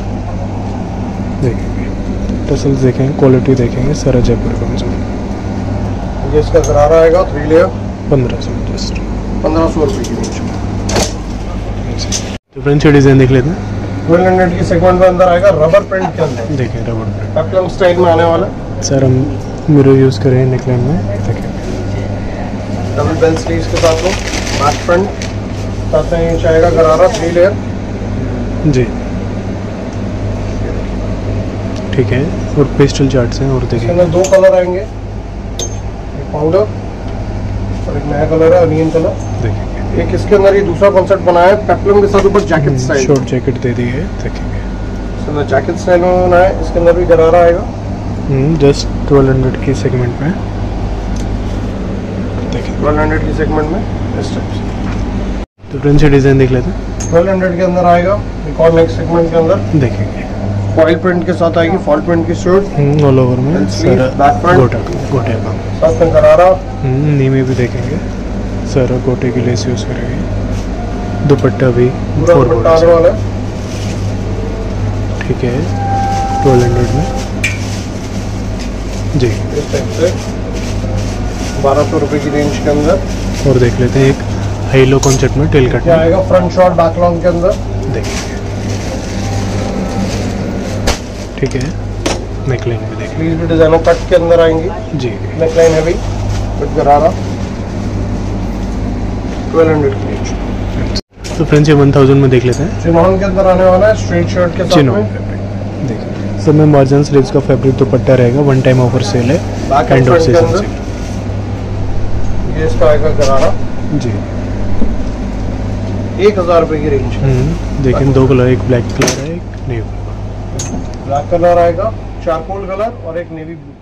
देखेंगे। टसल्स देखेंगे क्वालिटी देखेंगे सारा जयपुर का ये इसका गरारा आएगा थ्री लेयर पंद्रह सौ जस्ट पंद्रह सौ रुपये की रेंज तो फ्रेंड्स ये डिज़ाइन देख लेते हैं। ट्वेल्व हंड्रेड की सेगमेंट में अंदर आएगा रबर प्रिंट के अंदर। देखें रबड़ प्रिंट पेप्लम स्टाइल में आने वाला। सर हम मिरर यूज़ करें नेकलाइन में। देखें। डबल बेल स्लीव्स के साथ बैक फ्रंट साथ में नीचे आएगा गरारा थ्री लेयर जी। ठीक है और पेस्टल चार्ट्स हैं और देखिए दो कलर आएँगे। पाउडर और एक नया कलर है अनियन कलर देखेंगे। एक इसके अंदर ये दूसरा कॉन्सेप्ट बनाया है पेप्लम के साथ ऊपर जैकेट स्टाइल शॉर्ट जैकेट दे दी है देखेंगे। इसके अंदर जैकेट स्टाइल में बनाया है इसके अंदर भी गरारा आएगा। जस्ट ट्वेल्व हंड्रेड की सेगमेंट में। देखेंगे। ट्वेल्व हंड्रेड की सेगमेंट में इस टाइप से। तो फ्रेंड्स ये डिज़ाइन देख लेते हैं। ट्वेल्व हंड्रेड के अंदर आएगा एक और नेक्स्ट सेगमेंट के अंदर। देखेंगे। फॉइल प्रिंट के साथ आएगी फॉल प्रिंट की शर्ट ऑल ओवर में। सारा. गोटा गोटे का। साथ में गरारा हम्म, नी में भी देखेंगे। सारा गोटे की लेस यूज़ करेंगे। दुपट्टा भी फोर वाला ठीक है ट्वेल्व हंड्रेड में। जी। इस टाइप से। बारह सौ रुपये की रेंज के अंदर। और देख लेते हैं एक हाईलो कॉन्सेप्ट में टेल कट आएगा फ्रंट शॉट बैक लॉन्ग के अंदर। देखेंगे। ठीक है। नेकलाइन भी देखेंगे प्लीज़ भी डिज़ाइनर कट के अंदर आएँगी। जी। Neckline heavy with gharara twelve hundred की रेंज तो फ्रेंड्स ये वन थाउज़ेंड में देख लेते हैं। चिनॉन के अंदर आने वाला है स्ट्रेट शर्ट के साथ में। देखिए सब में मार्जिन स्लीव्स का फैब्रिक दुपट्टा रहेगा। वन टाइम ऑफ़र सेल है। बैक एंड ऑफ़ सीज़न ये इसका आएगा गरारा जी। एक हज़ार रुपये की रेंज हम्म, देखिए दो कलर एक ब्लैक कलर है एक नेवी ब्लैक कलर आएगा चारकोल कलर और एक नेवी ब्लू।